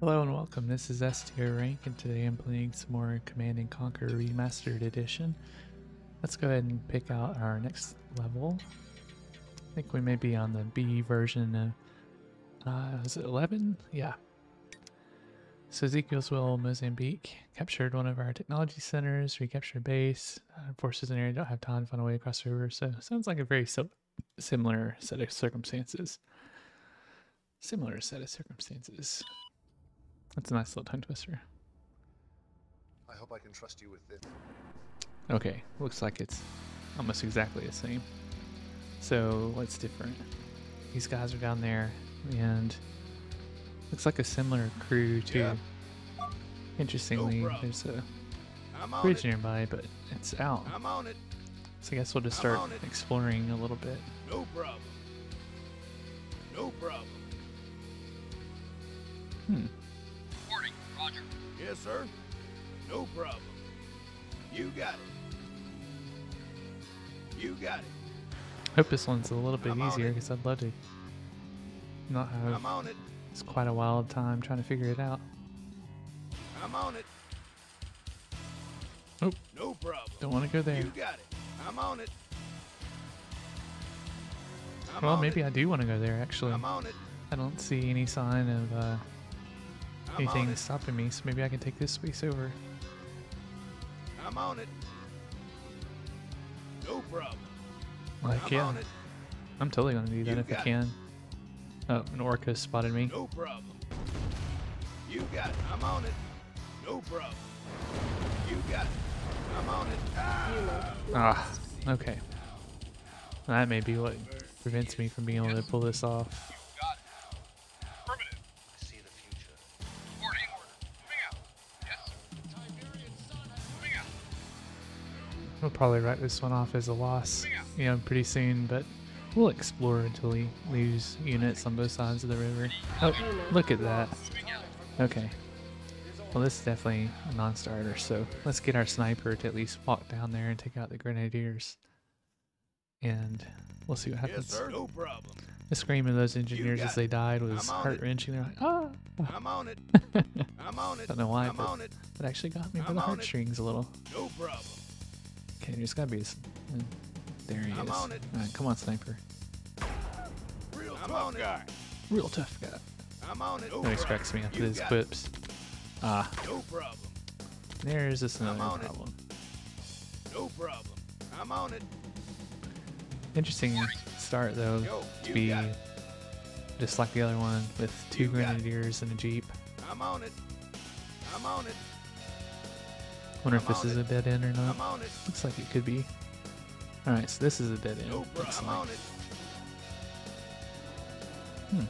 Hello and welcome. This is S tier rank, and today I'm playing some more Command and Conquer Remastered Edition. Let's go ahead and pick out our next level. I think we may be on the B version of, uh, is it 11? Yeah. So Ezekiel's Wheel, Mozambique, captured one of our technology centers, recaptured base, uh, forces in area don't have time to find a way across the river, so sounds like a very similar set of circumstances. Similar set of circumstances. That's a nice little tongue twister. I hope I can trust you with this. Okay, looks like it's almost exactly the same. So what's different? These guys are down there, and looks like a similar crew too. Yeah. Interestingly, problem. there's a I'm on bridge it. nearby, but it's out. I'm on it. So I guess we'll just start exploring a little bit. No problem. No problem. Hmm. Yes, sir. No problem. You got it. You got it. Hope this one's a little bit I'm easier because I'd love to not have I'm on it. it's quite a wild time trying to figure it out. I'm on it. Nope. No problem. Don't want to go there. You got it. I'm on it. I'm Well, on maybe it. I do want to go there actually. I'm on it. I don't see any sign of uh, I'm anything stopping me, so maybe I can take this space over. I'm on it. No problem. Like, I'm yeah. I'm totally gonna do that You if I got it. can. Oh, an orca spotted me. No problem. You got it. I'm on it. No problem. You got it. I'm on it. Ah! Ah, okay. That may be what prevents me from being able to pull this off. We'll probably write this one off as a loss, you know, pretty soon, but we'll explore until we lose units on both sides of the river. Oh, look at that. Okay. Well, this is definitely a non-starter, so let's get our sniper to at least walk down there and take out the grenadiers. And we'll see what Yes, happens. sir. No problem. The scream of those engineers as they died was it. heart-wrenching. They're like, ah! I'm on it. I'm on it. I Don't know why, I'm but- on it. That actually got me by the it. heartstrings a little. No problem. Okay, there's gotta be a... s- uh, There he I'm is. on it. Alright, come on, sniper. Real I'm on guy. Real tough guy. I'm on it. No Always problem. cracks me up You with his got quips. Ah, No problem. there's just I'm another on it. problem. No problem. I'm on it. Interesting start though Yo, to be just like the other one with two You grenadiers and a jeep. I'm on it. I'm on it. Wonder if I'm this is it. a dead end or not. I'm on it. Looks like it could be. Alright, so this is a dead end. No problem. I'm like. on it. Hmm.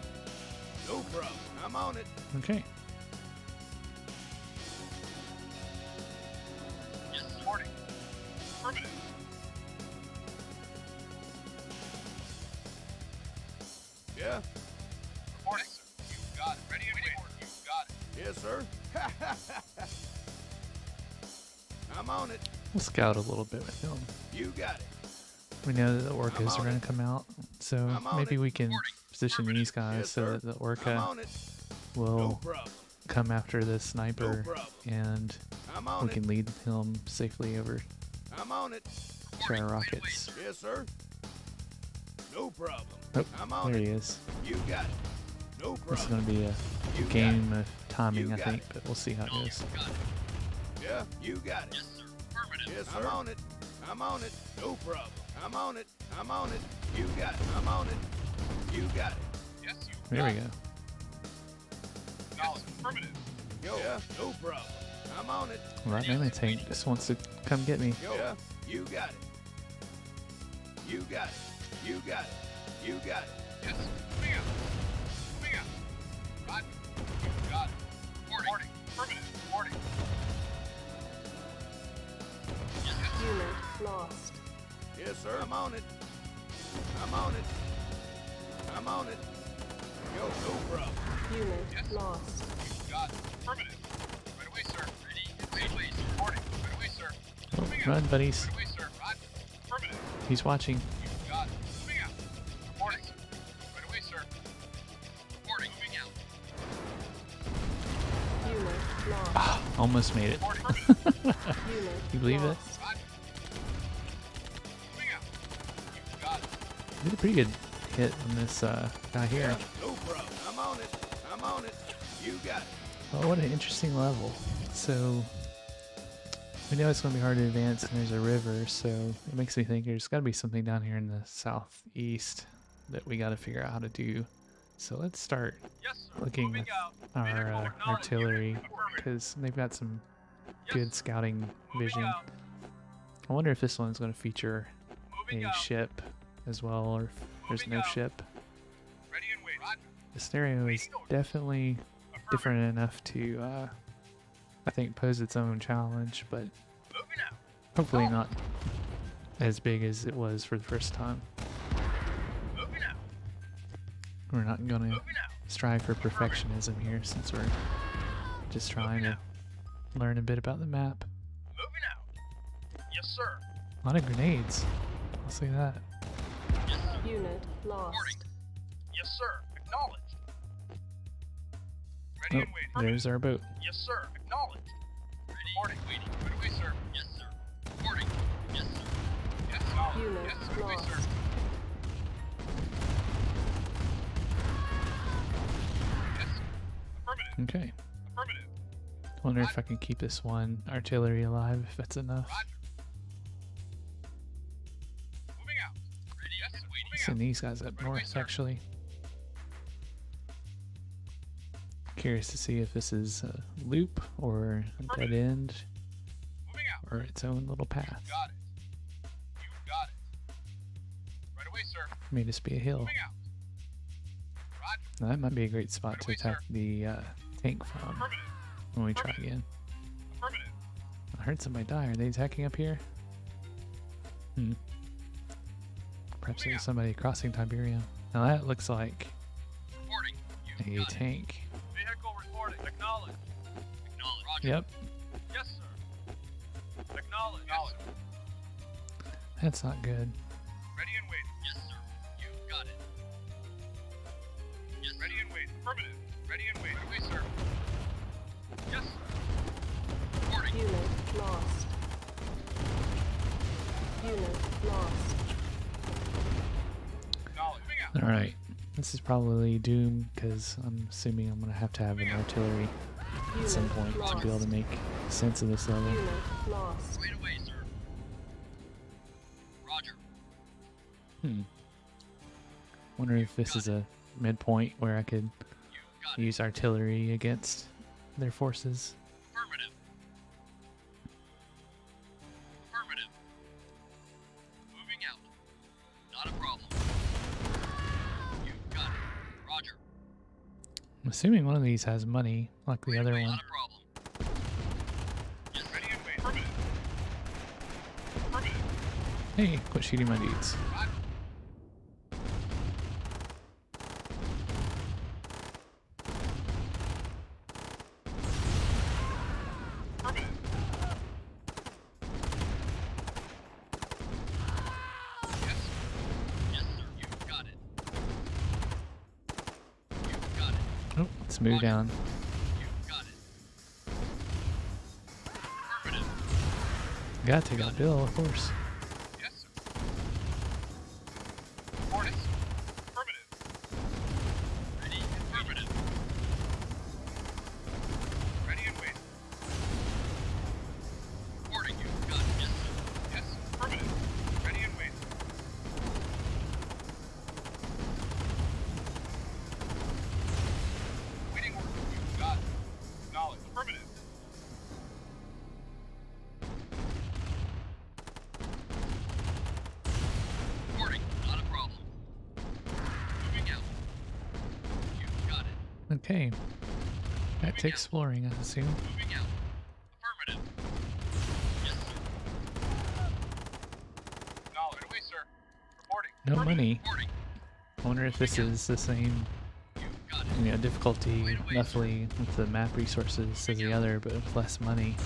No problem. I'm on it. Okay. Yes, reporting. Affirmative. Yeah. Reporting, sir. You got it. Ready and waiting. You got it. Yes, sir. I'm on it. We'll scout a little bit with him. You got it. We know that the orcas are going it. to come out, so maybe it. we can Reporting. position these guys Yes, so sir. that the orca on it. No will come after the sniper problem. and I'm we it. can lead him safely over I'm on it. to our Reporting. Right away, rockets. Yes, sir. No problem. Oh, I'm on there it. he is. You got it. No This is going to be a You game of timing, I think, it. but we'll see how it No, you goes. Got it. Yeah, you got it. Yes, sir. Affirmative. Yes, sir. I'm on it. I'm on it. No problem. I'm on it. I'm on it. You got it. I'm on it. You got it. Yes, you There got we it. go. Yes, affirmative. Yo. Yeah, no problem. I'm on it. Well, that melee tank just wants to come get me. Yo. Yeah, you got it. You got it. You got it. You got it. Yes, moving Unit lost. Yes, sir. I'm on it. I'm on it. I'm on it. Yo, no problem. Unit Yes. lost. You got it. Affirmative. Right away, sir. Ready. Engage, please. Reporting. Right away, sir. Moving out. run, buddies. Right away, sir. Roger. Affirmative. He's watching. You got it. Moving out. Reporting. Right away, sir. Reporting. Moving out. Ah, almost made it. Reporting. Affirmative. Unit You believe it? lost. Roger. Did a pretty good hit on this uh, guy here. No problem. I'm on it. I'm on it. You got it. Oh, what an interesting level. So, we know it's going to be hard to advance, and there's a river, so it makes me think there's got to be something down here in the southeast that we got to figure out how to do. So let's start Yes, looking Moving with out. our uh, artillery because they've got some Yes, good scouting Moving vision. out. I wonder if this one's going to feature Moving a out. ship as well, or if there's no ship. Ready and waiting. The stereo is definitely different enough to, uh, I think, pose its own challenge, but out. hopefully not as big as it was for the first time. Out. We're not going to strive for perfectionism here since we're just trying to learn a bit about the map. Moving out. Yes, sir. A lot of grenades. I'll say that. Yes, sir. Unit lost. Reporting. Yes, sir. Acknowledged. Ready Oh, and waiting. there's our boat. Yes, sir. Acknowledged. Ready. Reporting. Waiting. Right away, sir. Yes, sir. Reporting. Yes, sir. Yes, sir. Unit yes, right away, sir. lost. Yes, sir. Okay. Affirmative. Wonder if I can keep this one artillery alive, if that's enough. Roger. Send these guys up north, actually. Curious to see if this is a loop or a dead end or its own little path. Got it. You got. Right away. May just be a hill. Moving out. Roger. Now, that might be a great spot Right to away, sir. attack the uh, tank from when we try again. I heard somebody die. Are they attacking up here? Hmm. Perhaps Moving there's out. somebody crossing Tiberium. Now that looks like a tank. Vehicle reporting. Acknowledge. Acknowledge. Roger. Yep, Yes, sir. Acknowledge. Yes, sir. that's not good. Ready and waiting. Yes, sir. You got it. Yes. Ready and waiting. Affirmative. Ready and waiting. Right away, sir. Yes, sir. Reporting. Unit lost. Unit lost. Acknowledge. Moving out. All right, this is probably doom because I'm assuming I'm gonna have to have an artillery at some point to be able to make sense of this level. Hmm. Wonder if this is a midpoint where I could use artillery against their forces. I'm assuming one of these has money, like the other one. Hey, quit shooting my dudes. Roger. Affirmative. Yes. Yes, sir. You got it. You got it. Oh, let's move down. Got Gotta take out Bill, of course. Exploring, I assume. No money. I wonder if this is the same You know, difficulty roughly with the map resources as the other, but with less money.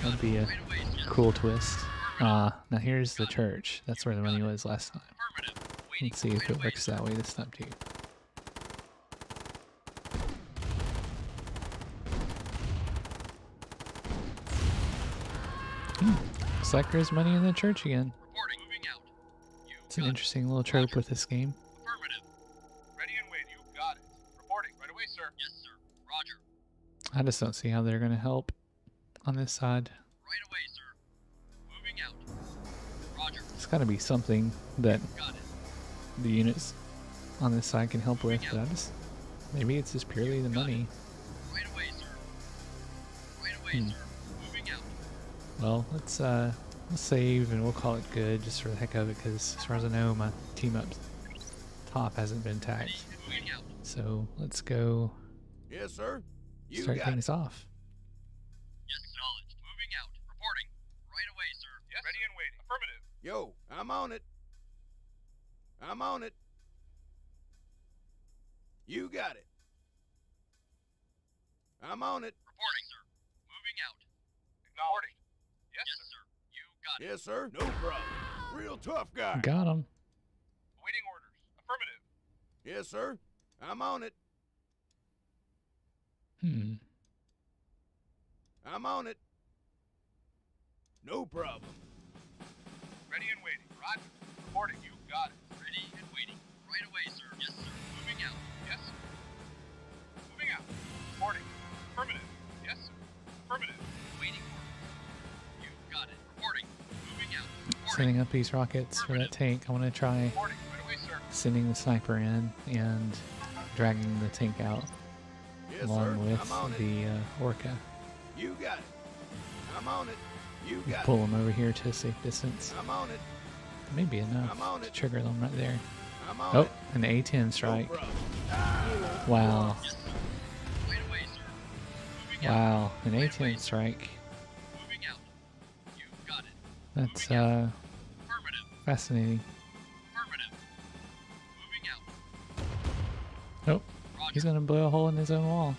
That'd be a cool twist. Ah, now here's the church. That's where the money was last time. Let's see if it works that way this time too. Looks like there's money in the church again. Reporting. Moving out. It's an interesting little trope with this game. Affirmative. Ready and waiting. You got it. Reporting. Right away, sir. Yes, sir. Roger. I just don't see how they're going to help on this side. Right away, sir. Moving out. Roger. It's got to be something that the units on this side can help with, but I just maybe it's just purely the money. Right away, sir. Right away, Hmm. sir. Moving out. Well, let's uh let's save and we'll call it good just for the heck of it because as far as I know my team up top hasn't been Ready tagged. and moving out. So let's go Yes, sir. You start got it. off. Yes, acknowledged. Moving out. Reporting. Right away, sir. Yes. Ready and waiting. Affirmative. Yo, I'm on it. I'm on it. You got it. I'm on it. Reporting, sir. Moving out. Acknowledged. Yes, sir. You got it. Yes, sir. No problem. Real tough guy. Got him. Waiting orders. Affirmative. Yes, sir. I'm on it. Hmm. I'm on it. No problem. Ready and waiting. Roger. Reporting. You got it. Ready and waiting. Right away, sir. Yes, sir. Out. Setting up these rockets for that tank. I want to try Reporting. Right away, sir. sending the sniper in and dragging the tank out Yes, along sir. with I'm on it. the uh, orca. You got it. I'm on it. You got Pull them over here to a safe distance. it. I'm on it. Maybe enough I'm on to it. trigger them right there. I'm on Oh, it. an A10 No strike. problem. Unit Wow. lost. Yes, sir. Right away, sir. Moving out. Wow, an Right away, A10 sir. strike. Moving. You got it. That's Moving out. uh Affirmative. Fascinating. Affirmative. Moving out. Oh, Roger. he's gonna blow a hole in his own wall.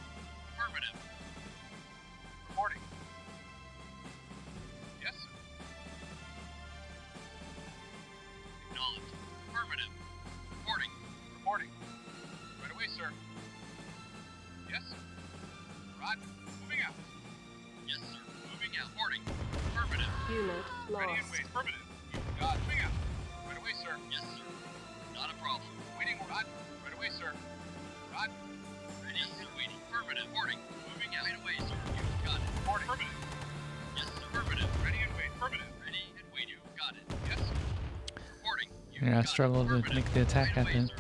Struggled to make the attack happen.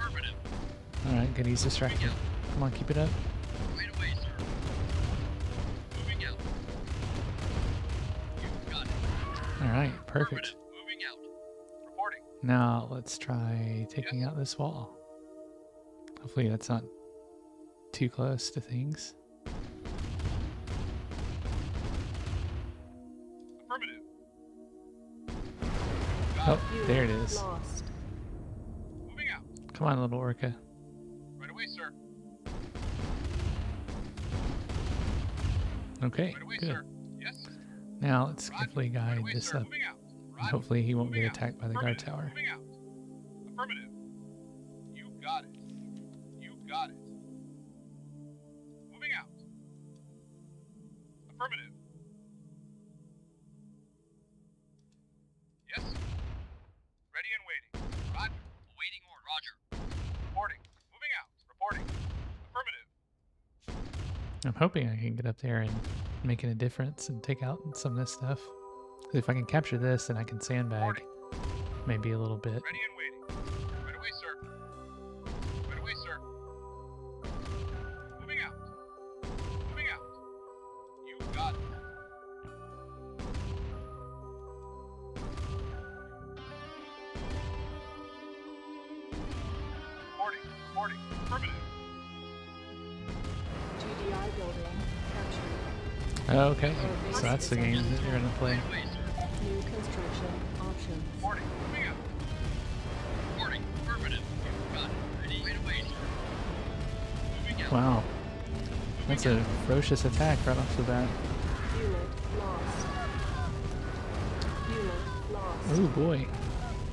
Alright, good, he's distracted. Come on, keep it up. Alright, perfect. Now let's try taking out this wall. Hopefully that's not too close to things. Oh, there it is. Lost. Out. Come on, little orca. Right away, sir. Okay, Right away, good. sir. Yes. Now let's Roger. carefully Right guide away, this sir. up. Out. Hopefully he won't Moving get out. attacked by the guard tower. Out. Affirmative. You got it. You got it. I'm hoping I can get up there and making a difference and take out some of this stuff. If I can capture this, then I can sandbag maybe a little bit. That's the game that you're gonna play. Right away, sir. New construction options. Reporting. Moving out. Reporting. Affirmative. You got it. Ready. Right away, sir. Moving out. Wow, that's a ferocious attack right off the bat. Unit lost. Unit lost. Oh boy.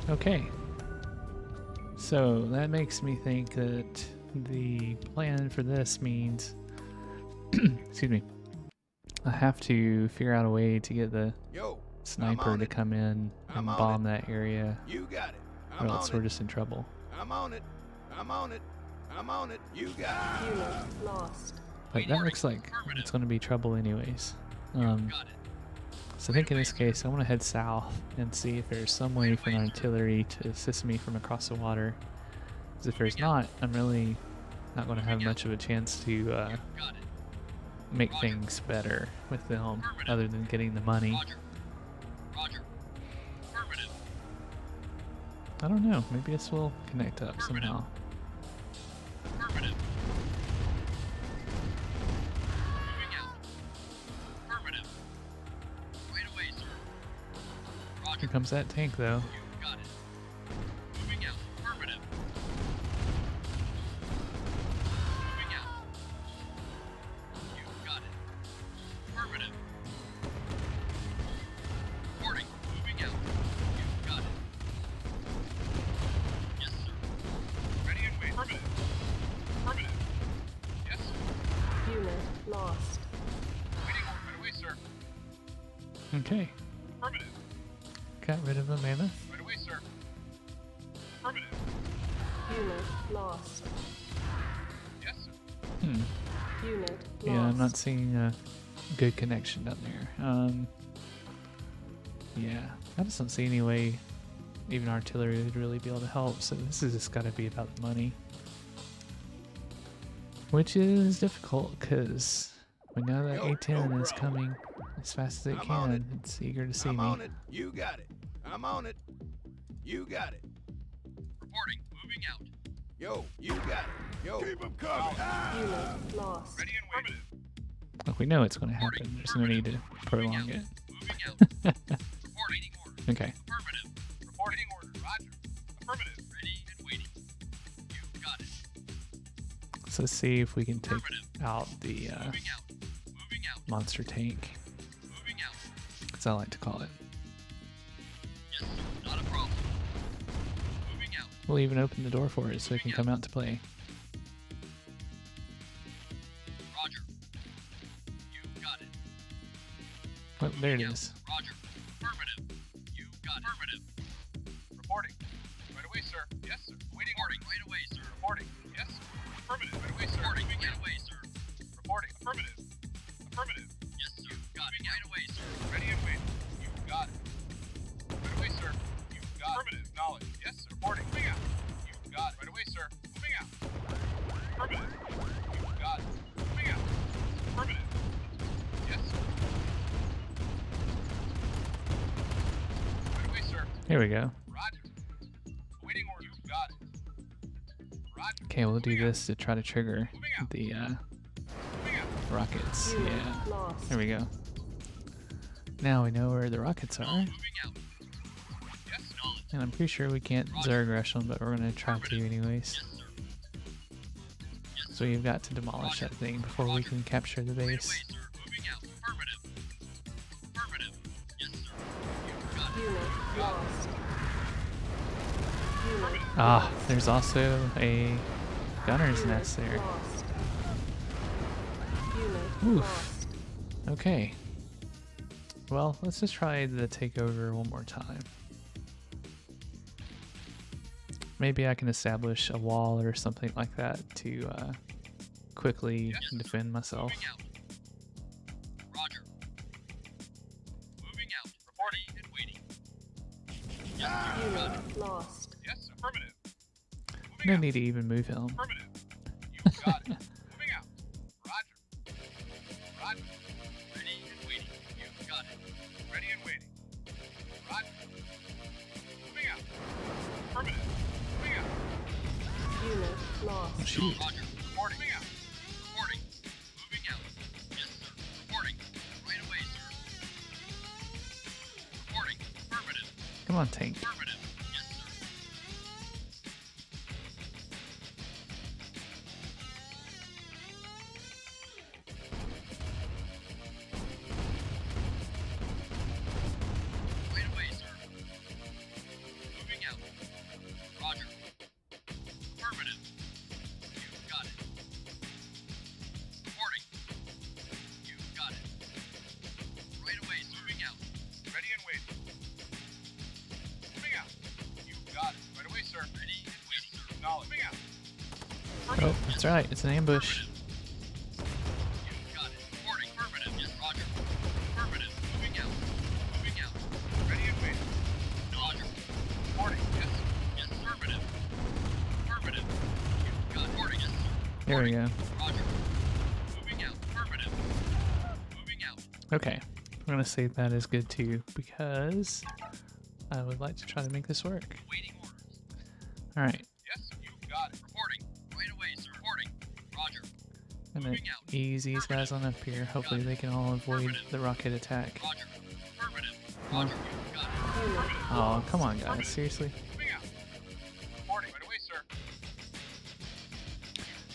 Okay. So that makes me think that the plan for this means, excuse me, I have to figure out a way to get the Yo, sniper to come in I'm and on bomb that area, You got it. or I'm else on we're it. just in trouble. I'm on it. I'm on it. I'm on it. You got it. Unit lost. But that looks like it's going to be trouble anyways. Um, so I think in this case, I want to head south and see if there's some way for the artillery to assist me from across the water. Because if there's not, I'm really not going to have much of a chance to uh, Make things better with them, other than getting the money. Roger. Roger. I don't know. Maybe this will connect up somehow. Roger. Here comes that tank, though. Good connection down there. Um, yeah, I just don't see any way even artillery would really be able to help. So this has just got to be about the money, which is difficult because we know that Yo, A10 yo, is bro. coming as fast as it I'm can. it. It's eager to see me. I'm me. on it. You got it. I'm on it. You got it. Reporting. Moving out. Yo, you got it. Yo. Keep them coming. Unit lost. Ready and waiting. Look, we know it's going to happen. There's no need to prolong it. Moving out. Reporting order. Okay. Affirmative. Reporting order. Roger. Affirmative. Ready and waiting. You got it. So let's see if we can take out the uh, Moving out. Moving out. monster tank, as I like to call it. Yes, sir. Not a problem. Moving out. We'll even open the door for it so it can come out to play. Oh, there it Moving is. Roger. Affirmative. You got it. Affirmative. Reporting. Right away, sir. Yes, sir. Waiting. Reporting. Right away, sir. Reporting. Yes, sir. Affirmative. Right away, sir. Reporting. Right away, sir. Reporting. Affirmative. Affirmative. Yes, sir. Got it. Right away, sir. Ready and waiting. You got it. Right away, sir. You got Affirmative. Knowledge. Yes, sir. Reporting. Moving out. You got it. Right away, sir. Moving out. Affirmative. You got it. Moving out. Affirmative. Yes, sir. Right away, sir. Here we go. Okay, we'll do this to try to trigger the uh, rockets. Yeah. There we go. Now we know where the rockets are, and I'm pretty sure we can't Zerg rush them, but we're gonna try to anyways. So you've got to demolish that thing before we can capture the base. Ah, there's also a gunner's nest there. Oof. Okay. Well, let's just try the takeover one more time. Maybe I can establish a wall or something like that to uh, quickly defend myself. No need to even move him. Reporting. an ambush. There we go. Okay, I'm gonna say that is good too because I would like to try to make this work. Ease these guys on up here. Hopefully they can all avoid the rocket attack. Come on. Oh, come on, guys, seriously.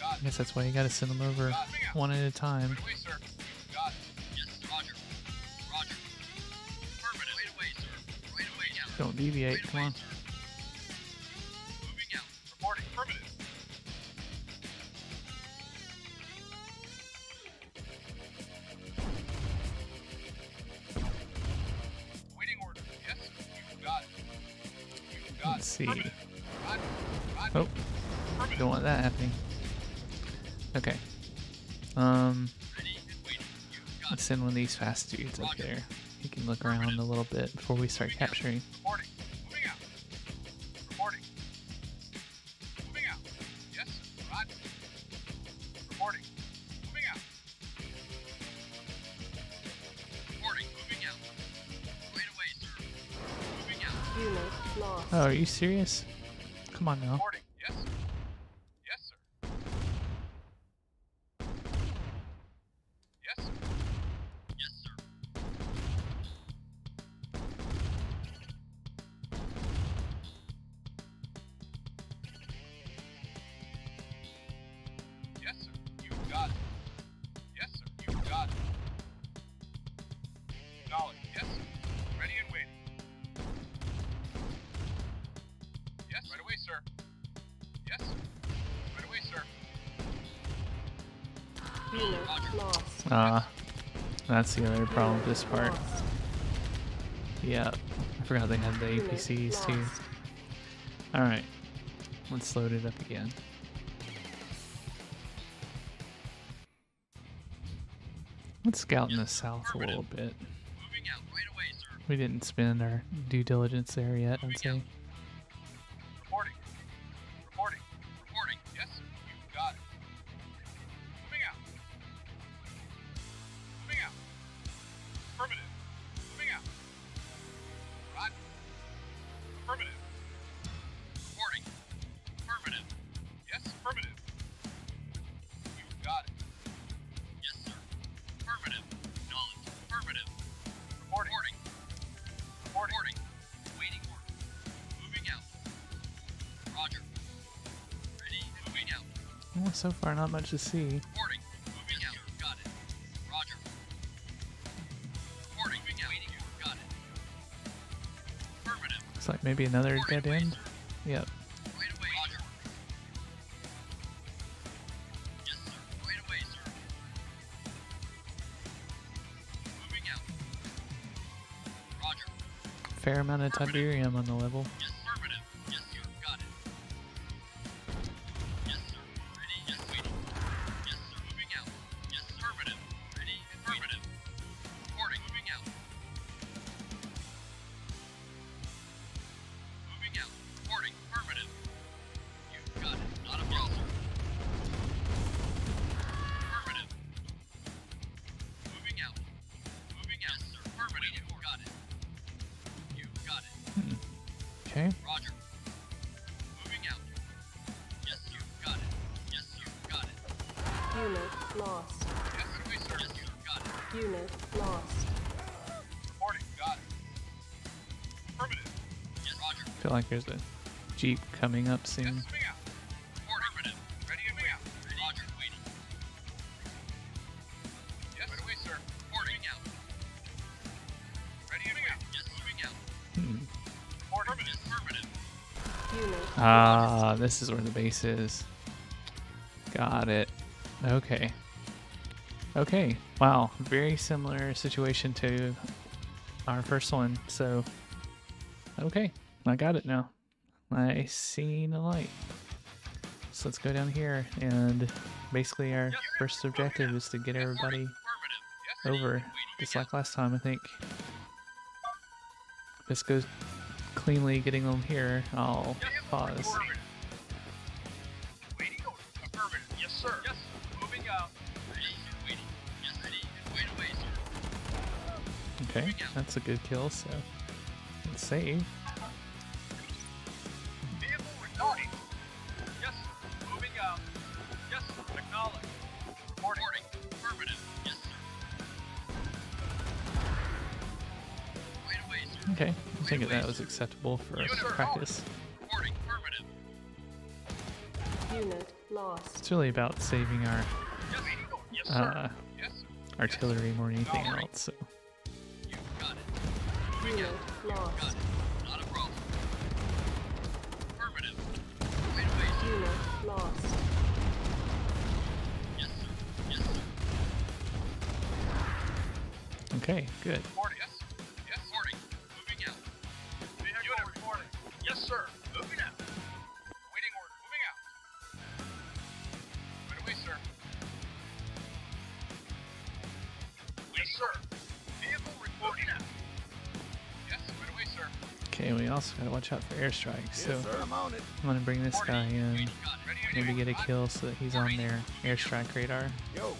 I guess that's why you gotta send them over one at a time. Right away, sir. You these fast dudes up there. He can look around a little bit before we start capturing. Reporting. Moving out. Reporting. Moving out. Yes, sir. Roger. Reporting. Moving out. Reporting. Moving out. Right away, sir. Moving out. Unit lost. Oh, are you serious? Come on now. Ah, that's the other problem with this part. Yeah, I forgot they had the APCs too. Alright, let's load it up again. Let's scout in the south a little bit. Moving out right away, sir. We didn't spend our due diligence there yet, I'd say. Far, not much to see. Reporting. Moving out. Got it. Roger. Reporting. Moving out. Waiting. Got it. Affirmative. Looks like maybe another Reporting dead end. Yep. Fair amount of Tiberium on the level. Yes, out. Hmm. Reporting. Yes, affirmative. Unit Ah, this is where the base is. Got it. Okay. Okay. Wow. Very similar situation to our first one. So, okay. I got it now. I seen a light. So let's go down here and basically our first objective is to get everybody over, just like last time, I think. If this goes cleanly getting them here, I'll pause. affirmative. Waiting order. Affirmative. Yes, sir. Yes. Moving out. Ready. Waiting. Yes, ready. Wait away, sir. Okay, that's a good kill, so let's save. Okay, I think that was acceptable for Unit practice. Unit lost. It's really about saving our Yes, yes, uh, yes, artillery more than anything Alright. else. So You got it. Unit Got lost. it. Not a problem. Affirmative. Wait away, sir. Unit lost. Yes, sir. Yes, sir. okay, good. Gotta watch out for airstrikes. So Yes. I'm on it. I'm gonna bring this guy in, Waiting. Got it. Ready. maybe get a kill so that he's on their airstrike radar. Yo,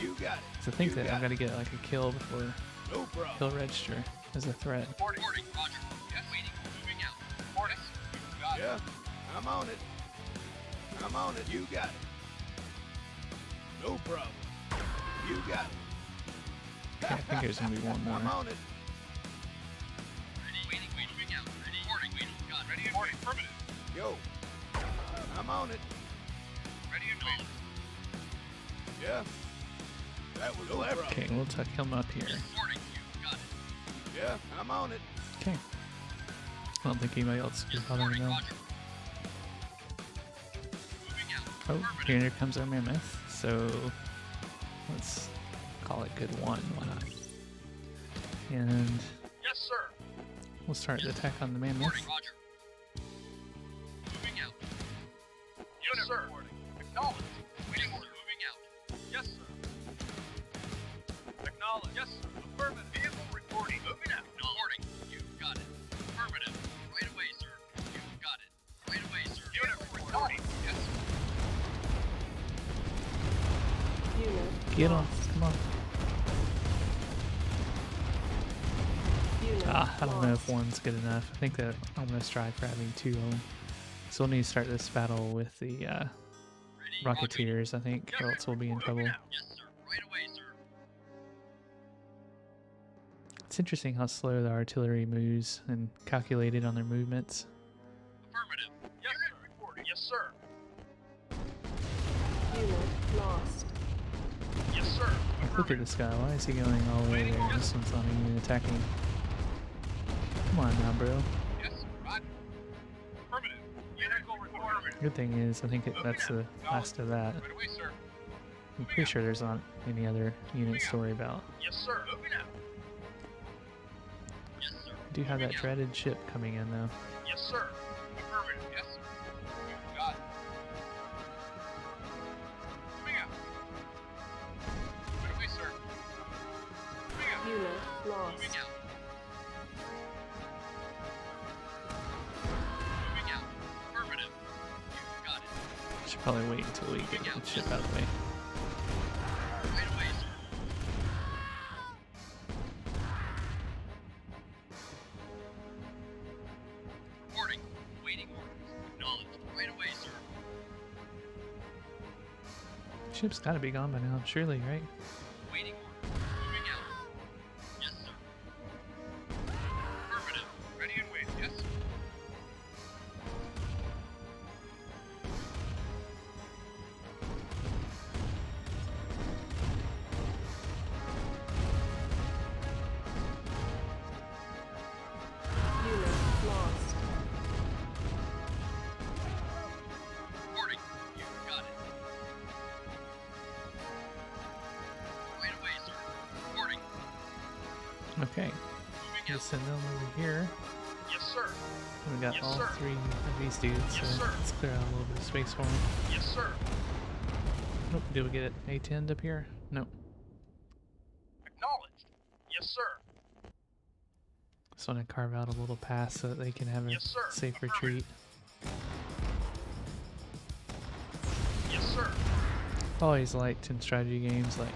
you got it. So I think You that I've got to get like a kill before. No kill register as a threat. Reporting. Reporting. Roger. Yes. Waiting. Moving out. Reporting. You got it. Yeah, I'm on it. I'm on it. You got it. No problem. You got it. Okay, I think there's gonna be one I'm more. on it. Affirmative. Yo, I'm on it. Ready and waiting. Yeah. That was clever. Okay, we'll tuck him up here. Reporting. You got it. Yeah, I'm on it. Okay. I don't think anybody else is bothering Reporting. them. Roger. Moving out. Oh, here comes our mammoth. So let's call it good one. Why not? And Yes, sir. we'll start the attack on the mammoth. Good enough. I think that I'm gonna strive for having two of them. So we'll need to start this battle with the uh. Rocketeers, I think, or else we'll be in trouble. Yes, sir. Right away, sir. It's interesting how slow the artillery moves and calculated on their movements. Affirmative. Yes, sir. Reporting. Yes, sir. Lost. Yes, sir. Look at this guy. Why is he going all the way there? This one's not even attacking. Come on now, bro. Yes. Roger. Affirmative. Vehicle reporting. Good thing is, I think it, that's the last of that. Right away, sir. I'm pretty sure there's not any other units to worry about. Yes, sir. Moving out. Yes, sir. I do have that dreaded ship coming in, though. Yes, sir. Affirmative. Yes, sir. You got it. Moving out. Right away, sir. Moving out. Unit lost. Moving out. Probably wait until we get the ship out of the way. Right away, sir. Reporting. Waiting orders. Acknowledged. Right away, sir. Ship's gotta be gone by now, surely, right? Of these dudes, Yes, so sir. let's clear out a little bit of space for them. Yes, sir. Nope, did we get it A10 up here? Nope. Acknowledged. Yes, sir. Just want to carve out a little path so that they can have a Yes, safe retreat. Yes, sir. Always liked in strategy games, like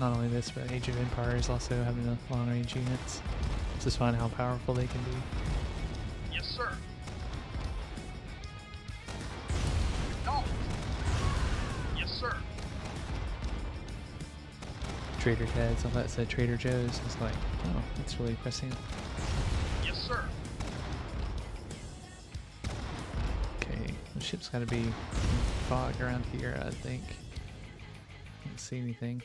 not only this, but Age of Empires also having the long range units. Just find how powerful they can be. Yes, sir. Trader I thought it said Trader Joe's. It's like, oh, that's really pressing. Yes, sir. Okay, the ship's got to be fog around here, I think. Can't see anything.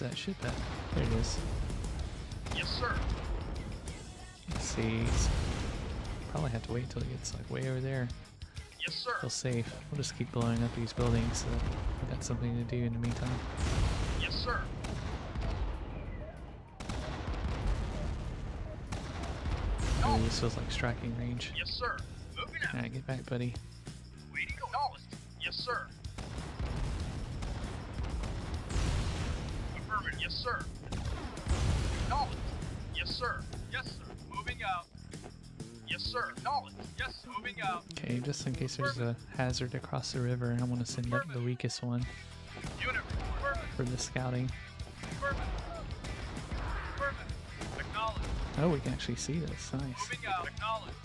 That ship at? There it is. Yes, sir. Let's see. Probably have to wait till it gets like way over there. Yes, sir. Feel safe. We'll just keep blowing up these buildings so that we got something to do in the meantime. Yes, sir. Oh, this feels like striking range. Yes, sir. Moving out. Alright, get back, buddy. Yes, sir. Acknowledged. Yes, sir. Yes, sir. Moving out. Yes, sir. Acknowledged. Yes, moving out. Okay, just in case there's a hazard across the river, I want to send up the weakest one Unit. Affirmative. for the scouting. Affirmative. Affirmative. Acknowledged. Oh, we can actually see this. Nice. Moving out. Acknowledged.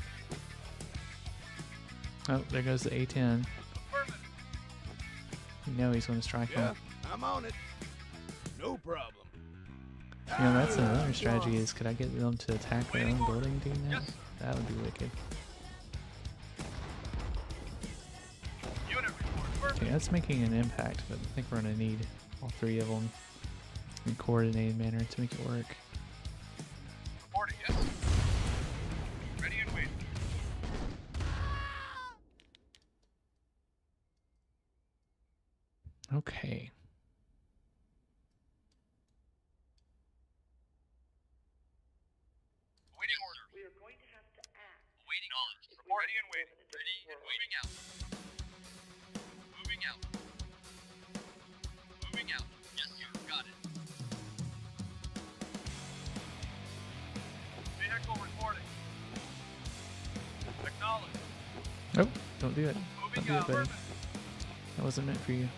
Oh, there goes the A10. You know he's going to strike Yeah, him. I'm on it. No problem. You know, that's another strategy is could I get them to attack their own building doing that? Yes. That would be wicked. Okay, that's making an impact, but I think we're going to need all three of them in a coordinated manner to make it work. Reporting. Yes. Ready and waiting. Okay. Waiting order. We are going to have to act. Waiting knowledge. Ready and waiting. Ready and moving out. Moving out. Moving out. Yes, sir. Got it. Vehicle reporting. Acknowledge. Nope, don't do it. Moving Don't do it, buddy. That wasn't meant for you.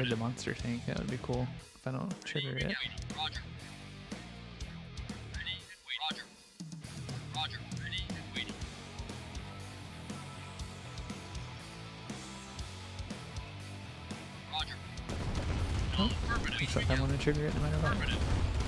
Avoid the monster tank. That would be cool if I don't trigger it. Oh, like I want to trigger it no matter what.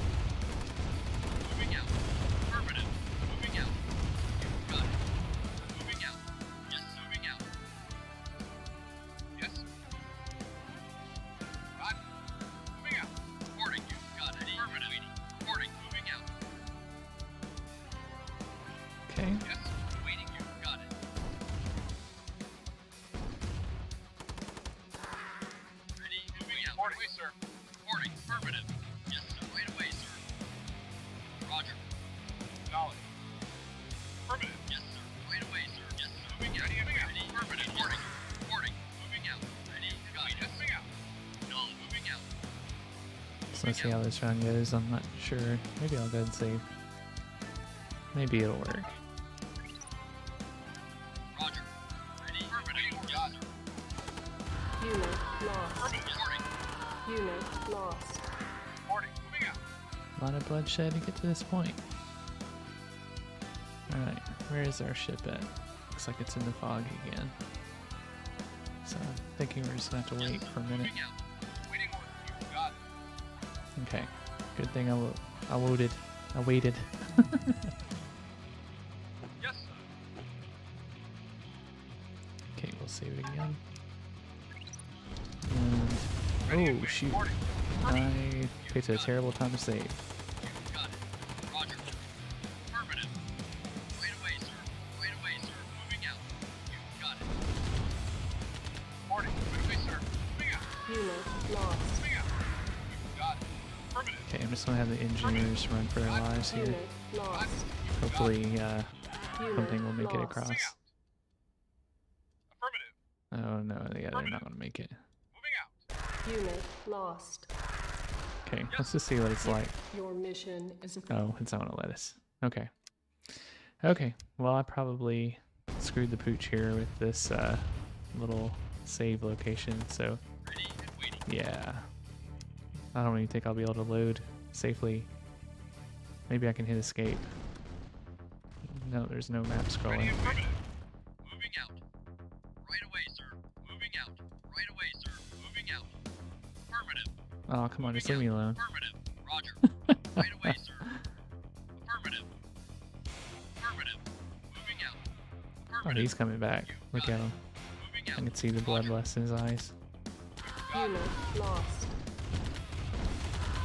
This round goes. I'm not sure. Maybe I'll go and save. Maybe it'll work. Roger. Lost. Unit lost. A lot of bloodshed to get to this point. Alright, where is our ship at? Looks like it's in the fog again. So I'm thinking we're just gonna have to wait for a minute. Okay. Good thing I, I waited. I waited. yes, okay, we'll save it again. And, oh, shoot. I picked a terrible time to save. Here. Hopefully, uh, something will make it across. Oh no, yeah, they're not gonna make it. Moving out. Unit lost. Okay, let's just see what it's like. Your mission is Oh, it's not gonna let us. Okay. Okay, well, I probably screwed the pooch here with this uh, little save location, so Ready and waiting. yeah. I don't even think I'll be able to load safely. Maybe I can hit escape. No, there's no map Ready scrolling. and affirmative. Moving out. Right away, sir. Moving out. Right away, sir. Moving out. Affirmative. Oh, come on, just leave me alone. Affirmative. Roger. right away, sir. Affirmative. Affirmative. Moving out. Oh, he's coming back. Look at him. Moving I can see the bloodlust in his eyes. unit lost.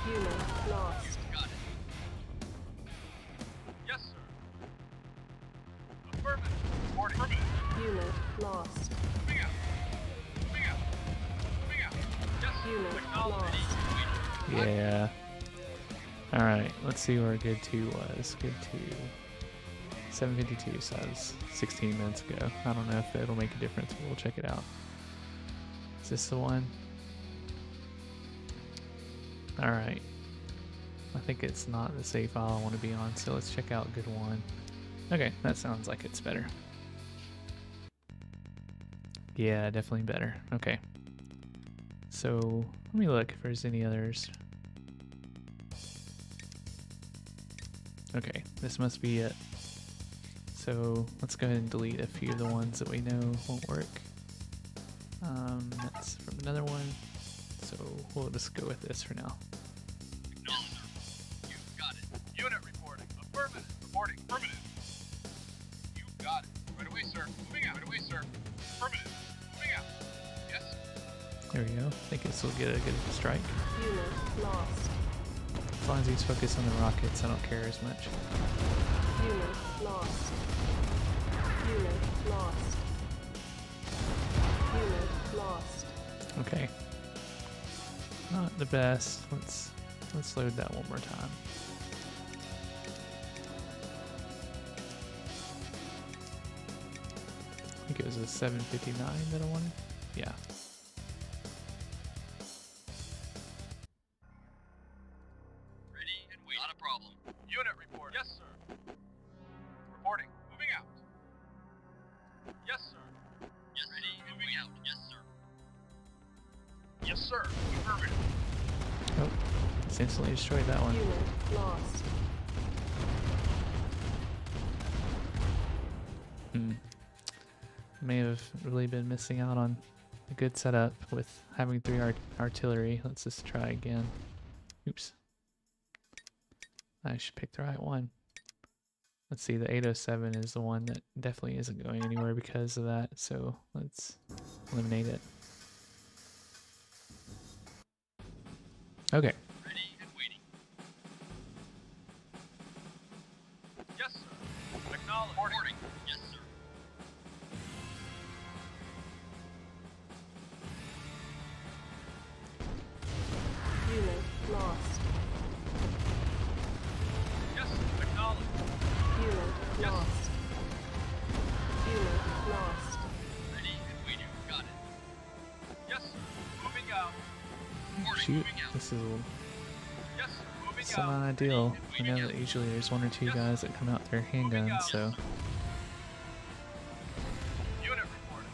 Unit lost. Yeah. Alright, let's see where good 2 was. Good 2. 752, so that was 16 minutes ago. I don't know if it'll make a difference, but we'll check it out. Is this the one? Alright. I think it's not the save file I want to be on, so let's check out good 1. Okay, that sounds like it's better. Yeah, definitely better. Okay. So, let me look if there's any others. Okay, this must be it. So let's go ahead and delete a few of the ones that we know won't work. Um, that's from another one. So we'll just go with this for now. I think this will get a good strike. Lost. As long as he's focused on the rockets, I don't care as much. Unit lost. Unit lost. Unit lost. Okay. Not the best. Let's let's load that one more time. I think it was a 759 that I wanted. Yeah. Good setup with having three art artillery. Let's just try again. Oops. I should pick the right one. Let's see, the 807 is the one that definitely isn't going anywhere because of that, so let's eliminate it. Okay, it's out. not ideal. Ready and I know that usually there's one or two guys that come out with their handguns, so Yes, sir. Unit reporting.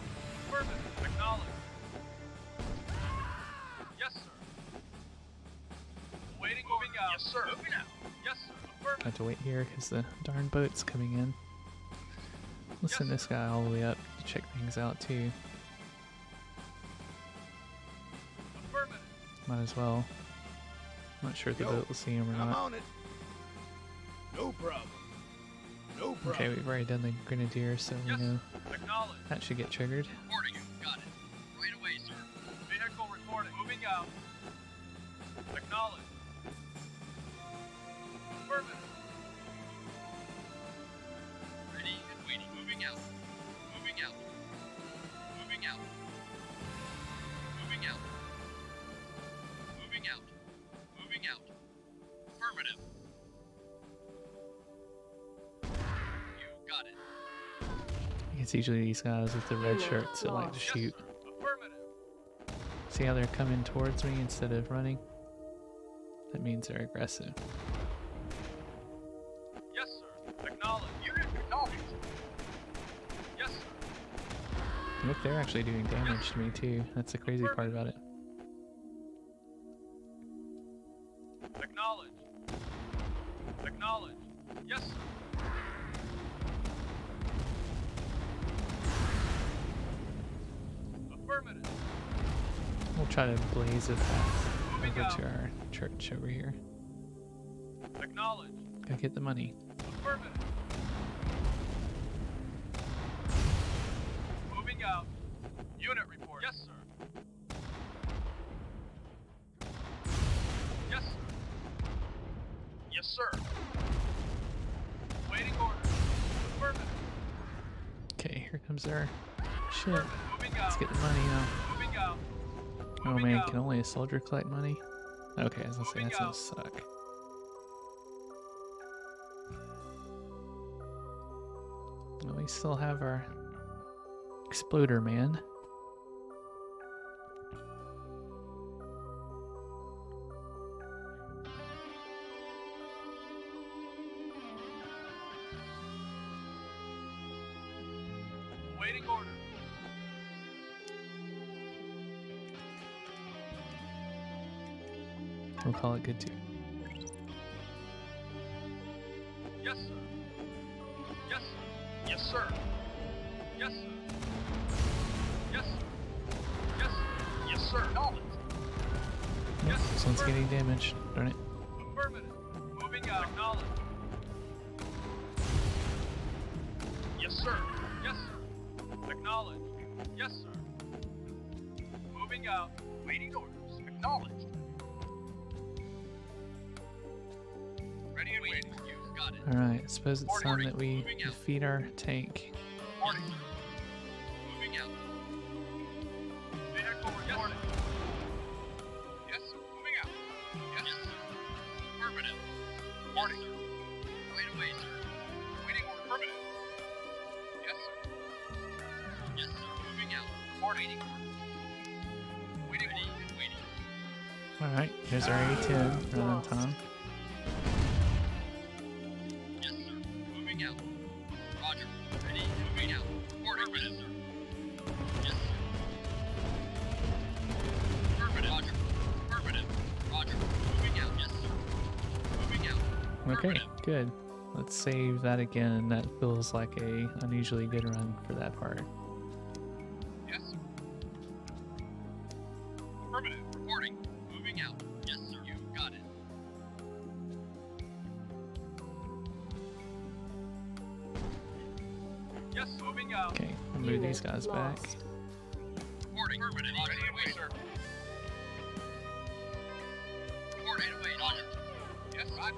Affirmative. Acknowledge. Yes, sir. Waiting. Moving out. Yes, sir. Moving out. Yes, sir. Affirmative. have to wait here because the darn boat's coming in. Let's send this guy all the way up to check things out too. Might as well. Not sure if the Yo, boat will see him or I'm not. on it. No problem. No problem. Okay, we've already done the grenadier, so we know that should get triggered. Reporting. Got it. Right away, sir. Vehicle reporting. Moving out. Acknowledge. Affirmative. Ready and waiting. Moving out. Moving out. Moving out. Moving out. It's usually these guys with the red shirts that like to shoot. Yes, sir. Affirmative. See how they're coming towards me instead of running? That means they're aggressive. Yes, sir. Acknowledge. Unit acknowledged. Yes, sir. Look, they're actually doing damage to me too. That's the crazy part about it. Church over here. Acknowledge. Go get the money. Moving out. Unit report. Yes, sir. Yes, sir. Yes, sir. Waiting order. Affirmative. Okay, here comes our ship. Affirmative. Moving out. Let's get the money now. Moving out. Oh man, can only a soldier collect money? Okay, I was gonna say that's gonna suck. Well, we still have our exploder man. Call it good too. Defeat our tank. Reporting, Okay, Affirmative. good. Let's save that again. That feels like a unusually good run for that part. Yes, sir. Affirmative. Reporting. Moving out. Yes, sir. You got it. Yes, moving out. Okay, we'll move these Unit guys back. Reporting. Affirmative. Ready away, sir. Reporting. Right away. Roger. Yes, Roger.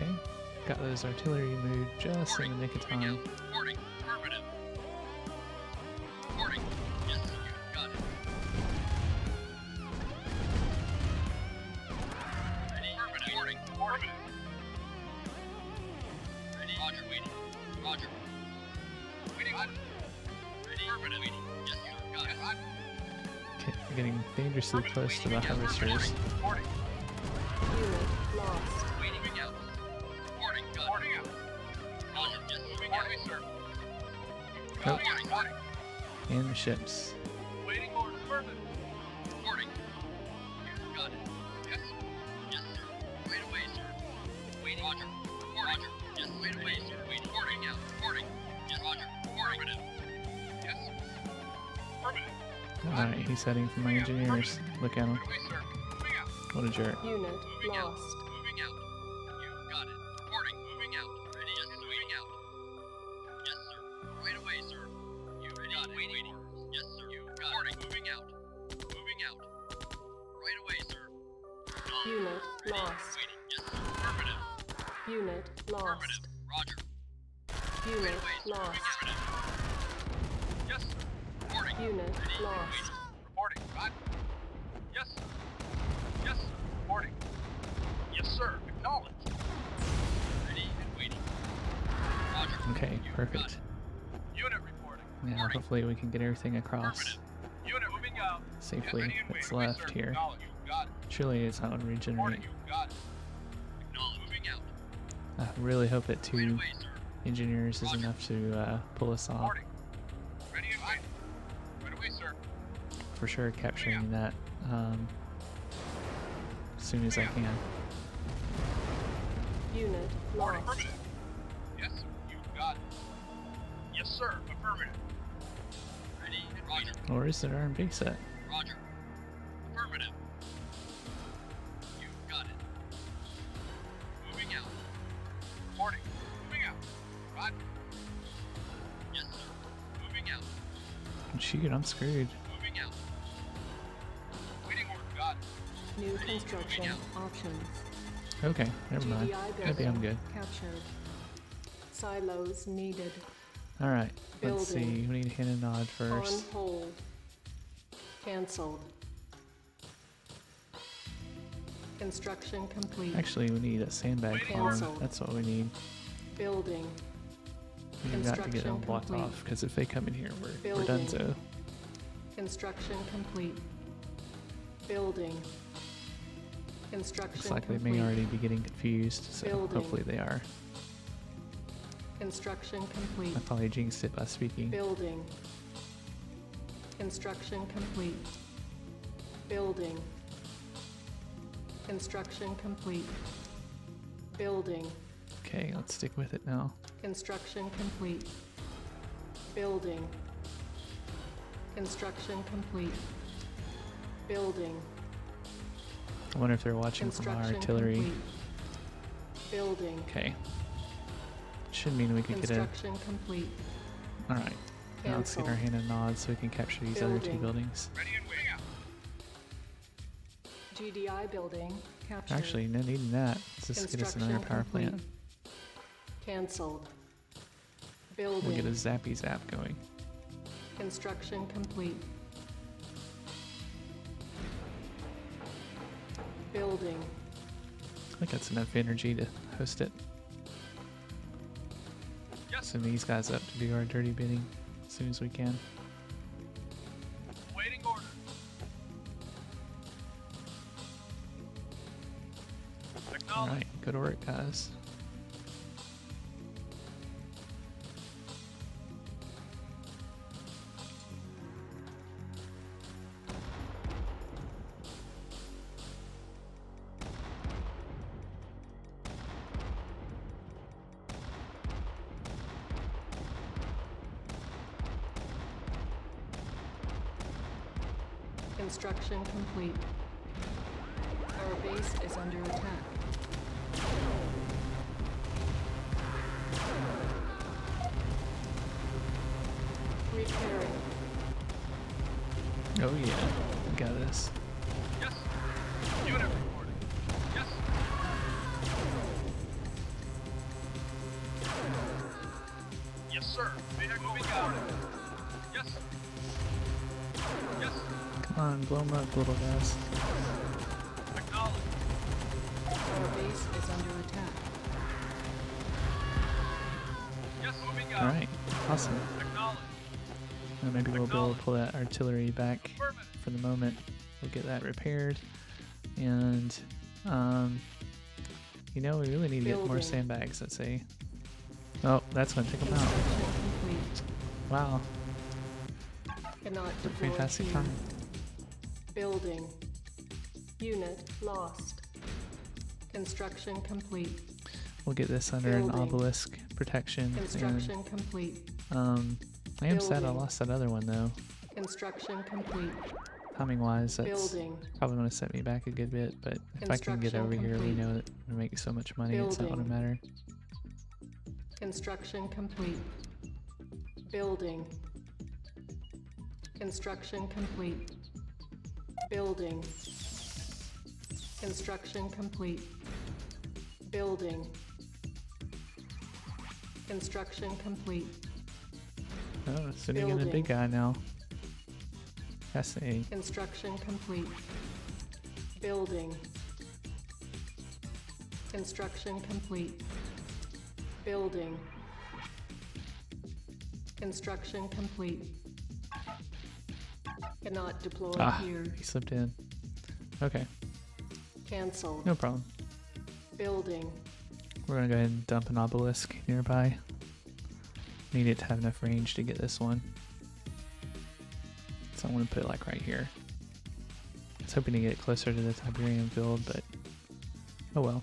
Okay, got those artillery moved just in the nick of time. Reporting. Affirmative. Yes. Ready. Ready. Roger. Waiting. Roger. Waiting. Ready. Yes. Okay, getting dangerously close to the harvesters. Reporting. Ships. Waiting order. Affirmative. Reporting. You got it. Yes. Yes, sir. Wait away, sir. Waiting. Roger. Reporting. Roger. Yes, wait away, sir. Waiting. Reporting out. Reporting. Yes, Roger. Reporting. Affirmative. Yes, sir. Affirmative. Alright, he's heading for my engineers. Look at him. Wait away, sir. Moving out. What a jerk. Unit Moving out. lost. Hopefully we can get everything across Unit moving out. safely Ready and that's left here. Acknowledge. You got it. Surely it's not Reporting. regenerate. You got it. Acknowledge. Moving out. I really hope that two away, sir. engineers is enough to uh, pull us off. Ready and waiting. Right away, sir. For sure, capturing that um, as soon as I can. Unit lost. Or is it our base at? Roger. Affirmative. You got it. Moving out. Reporting. Moving out. Roger. Yes, sir. Moving out. Shoot, I'm screwed. Moving out. Waiting order. Got it. New construction options. Okay, never mind. GDI Maybe I'm building good. captured. Silos needed. Alright, let's see. We need to hit a nod On first. hold. Cancelled. Construction complete. Actually, we need a sandbag farm. That's what we need. Building. We've got to get them blocked complete. off because if they come in here, we're, we're done. Building. So Construction complete. Building. Construction looks like complete. they may already be getting confused. So Building. hopefully they are. Construction complete. I probably jinxed it by speaking. Building. Construction complete. Building. Construction complete. Building. Okay, let's stick with it now. Construction complete. Building. Construction complete. Building. I wonder if they're watching from our artillery. complete. Building. Okay. Should mean we could get a. Construction complete. Alright. Now let's get our Hand of Nod so we can capture these other two buildings. Ready and waiting. GDI building captured. Actually, no need in that. Let's just get us another Construction power complete. plant. Cancelled. Building. We'll get a zappy zap going. Construction complete. Building. I think that's enough energy to host it. Send these guys up to do our dirty bidding as soon as we can. waiting order. Acknowledge. Alright, go to work, guys. Moving out. Alright, awesome. Now maybe we'll be able to pull that artillery back for the moment. We'll get that repaired. And, um, you know, we really need to get more sandbags, let's see. Oh, that's to take them out. Wow, Cannot fantastic time. Building. Unit lost. Construction complete. We'll get this under an obelisk protection. And, Construction complete. um, I am sad I lost that other one, though. Construction complete. Timing wise, that's Building. probably going to set me back a good bit, but if I can get over here, we know that we make so much money, it's not going to matter. Construction complete. Building. Construction complete. Building. Construction complete. Building. Construction complete. Oh, sitting in the Building. big guy now. Fascinating. Construction complete. Building. Construction complete. Building. Construction complete. Cannot deploy Ah, here. he slipped in. Okay, Cancel. no problem. Building. We're gonna go ahead and dump an obelisk nearby. Need it to have enough range to get this one. So I'm gonna put it like right here. I was hoping to get closer to the Tiberium build, but oh well.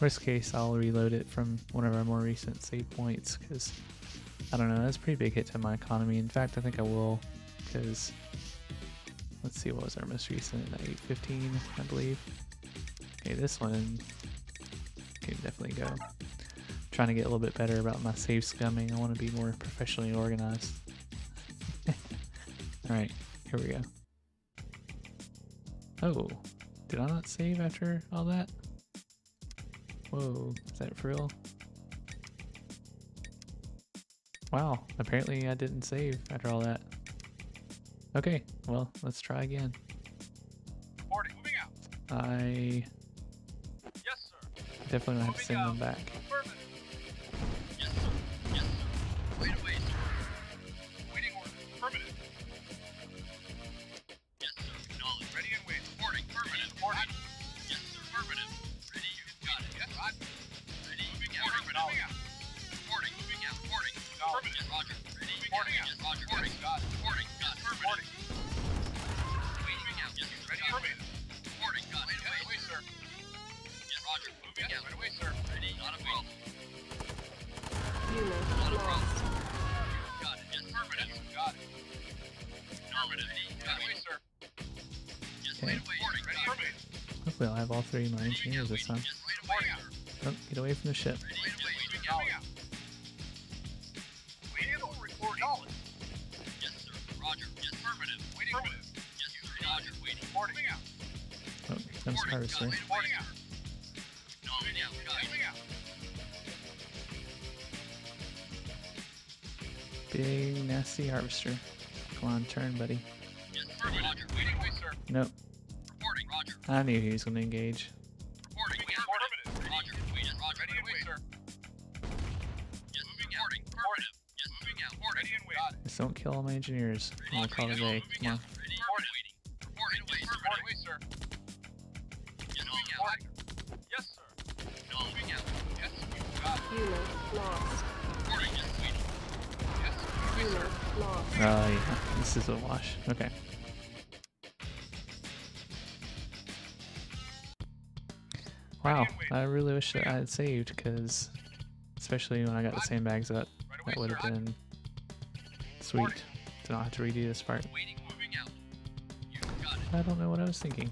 Worst case, I'll reload it from one of our more recent save points because I don't know, that's a pretty big hit to my economy. In fact, I think I will because let's see what was our most recent, 815, I believe. Okay, this one can definitely go. Trying to get a little bit better about my save scumming. I want to be more professionally organized. Alright, here we go. Oh, did I not save after all that? Whoa, is that for real? Wow, apparently I didn't save after all that. Okay, well, let's try again. Reporting. Moving out. I Yes, sir. definitely have to send them back. Oh, here comes the harvester. Reporting oh, out. No, moving out. Got it. Moving out. Big nasty harvester. Come on, turn, buddy. Yes, affirmative. Roger. Waiting away, sir. Nope. I knew he was gonna engage. Engineers. I'm gonna call it a day. Come on. Oh yeah, this is a wash. Okay. Wow, I really wish that I had saved because, especially when I got the sandbags up, that would have been sweet to not have to redo this part. Waiting. Moving out. You got it. I don't know what I was thinking.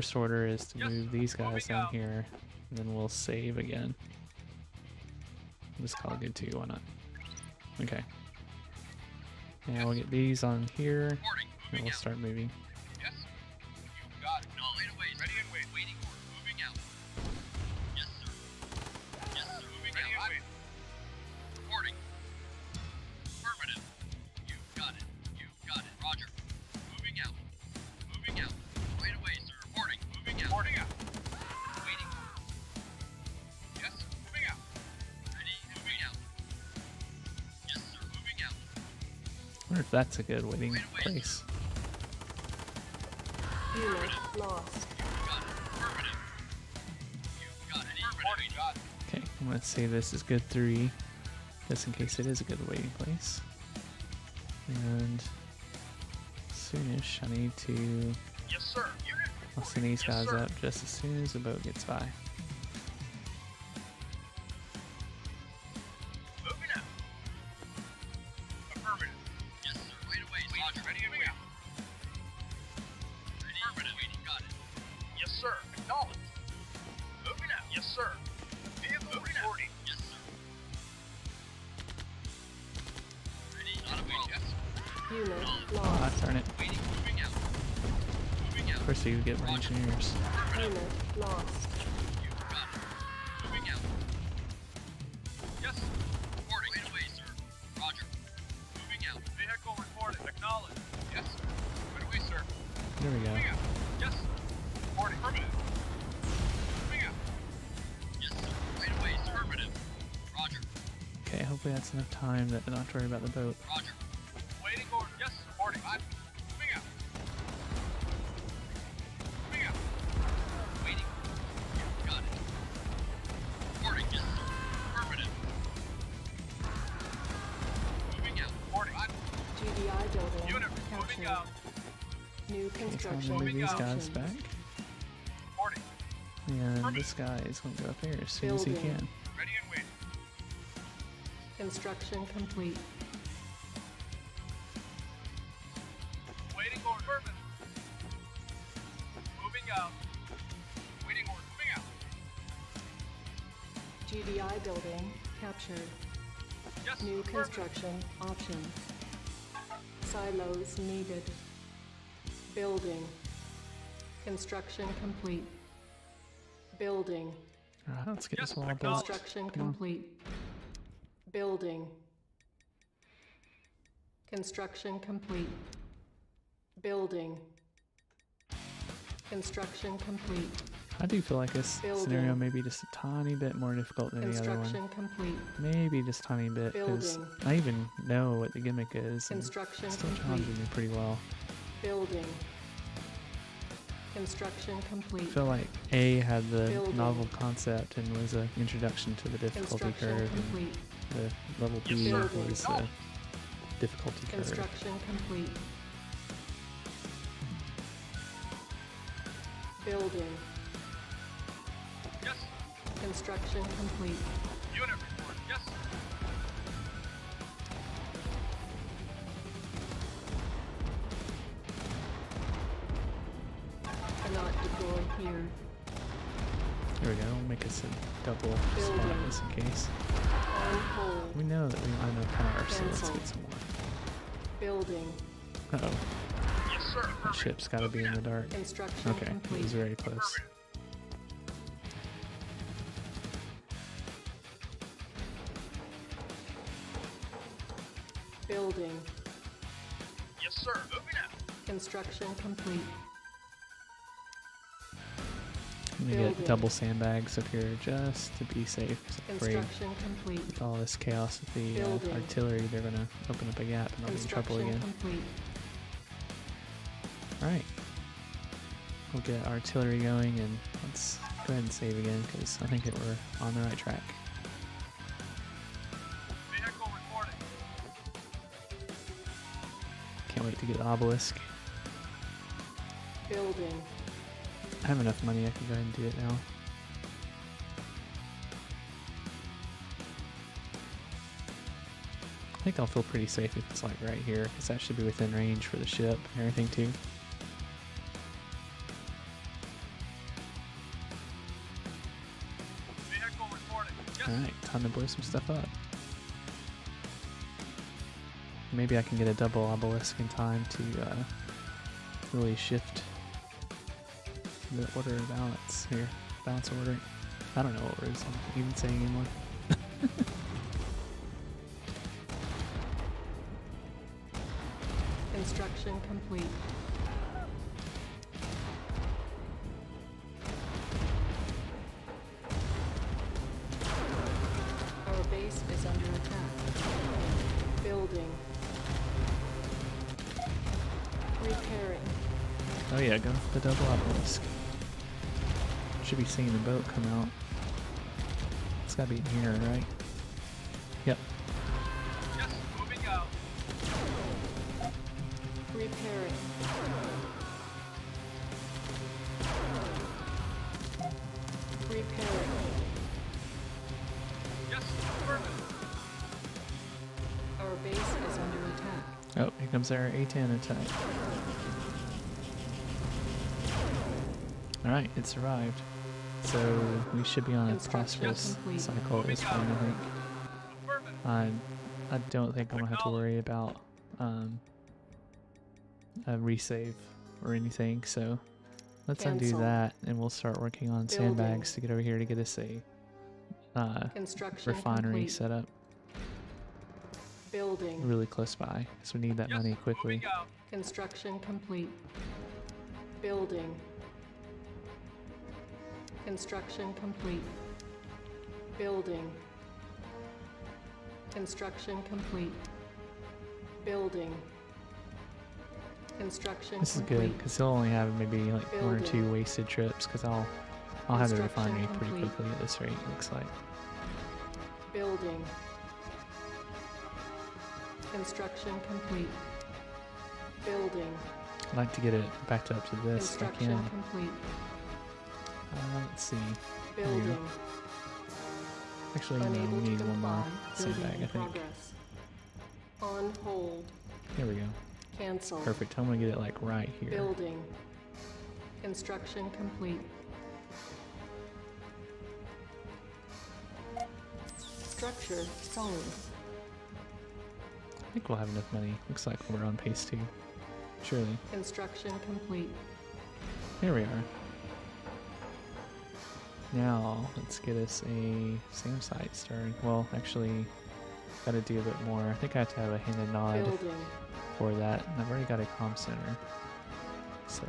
First order is to move these guys down here, and then we'll save again. This call good too, why not? Okay. And we'll get these on here, and we'll start moving. That's a good waiting place. Unit lost. Got it. Affirmative. You got it. Affirmative. Got it. Okay, I'm gonna save this is good three, just in case it is a good waiting place. And soonish, I need to Yes, sir. Unit. I'll send these Yes, guys sir. up just as soon as the boat gets by. Enough time that not to worry about the boat. Roger. Waiting order. Yes. Reporting. I'm moving out. Moving out. Waiting. Got it. Reporting. Yes, sir. Affirmative. Moving out. Reporting. I'm GDI building unit moving out. New Okay, so I'm construction gonna move these guys back. Reporting. And this guy is going to go up here as soon as he can. Ready and waiting. Construction complete. Waiting order. Affirmative. Moving out. Waiting order. Moving out. GDI building captured. Yes. New affirmative. construction options. Silos needed. Building. Construction complete. Building. Alright, let's get Yes, this wall built. Construction Come on. complete. Building. Construction complete. Building. Construction complete. I do feel like this scenario may be just a tiny bit more difficult than the other one. Construction complete. Maybe just a tiny bit, because I even know what the gimmick is, Construction it's still complete. challenging me pretty well. Building. Construction complete. I feel like A had the Building. novel concept and was an introduction to the difficulty curve, and complete. The level Yes, B sir. was uh, the difficulty curve. Construction complete. Building. Yes. Construction complete. Unit report. Yes. Cannot deploy here. There we go. Make us a double spot just in case. On. We know that we don't have enough power, so let's get some more. Building. Uh oh, Yes, sir. that ship's got to be in the dark. Construction Okay, it complete. was very close. Building. Yes, sir. Moving out. Construction complete. I'm gonna get double sandbags up here just to be safe. I'm afraid Construction complete. with all this chaos with the uh, artillery, they're gonna open up a gap and I'll be in trouble Construction again. complete. Alright. We'll get artillery going and let's go ahead and save again because I think that we're on the right track. Vehicle reporting. Can't wait to get the obelisk. Building. I have enough money, I can go ahead and do it now. I think I'll feel pretty safe if it's like right here, because that should be within range for the ship and everything too. Vehicle reporting. Yes. Alright, time to blow some stuff up. Maybe I can get a double obelisk in time to uh, really shift the order of balance here. Balance order. I don't know what I'm even saying anymore. Seeing the boat come out. It's gotta be in here, right? Yep. Yes. Moving out. Repairing. Repairing. Yes. Affirmative. Our base is under attack. Oh, here comes our A10 attack. Alright, it survived. So we should be on a prosperous cycle at this point, I think. I, I don't think I'm gonna have to worry about um, a resave or anything. So let's undo that, and we'll start working on Building. sandbags to get over here to get us a uh, Construction refinery complete. set up Building. really close by. So we need that Yes, money quickly. Construction complete. Building. Construction complete. Building. Construction complete. Building. Construction This is complete. good because he'll only have maybe like one or two wasted trips because I'll I'll have the refinery pretty quickly at this rate. it Looks like. Building. Construction complete. Building. I'd like to get it backed up to this if I Construction can. complete. Uh, let's see. you go. Building. Actually, no, Unable we to need one more sandbag. I think. progress. On hold. There we go. Cancel. Perfect. I'm gonna get it like right here. Building. Construction complete. Structure sold. I think we'll have enough money. Looks like we're on pace too. Surely. Construction complete. Here we are. Now, let's get us a SAM site stern. Well, actually, gotta do a bit more. I think I have to have a Hand of Nod Building. for that. And I've already got a comm center. So,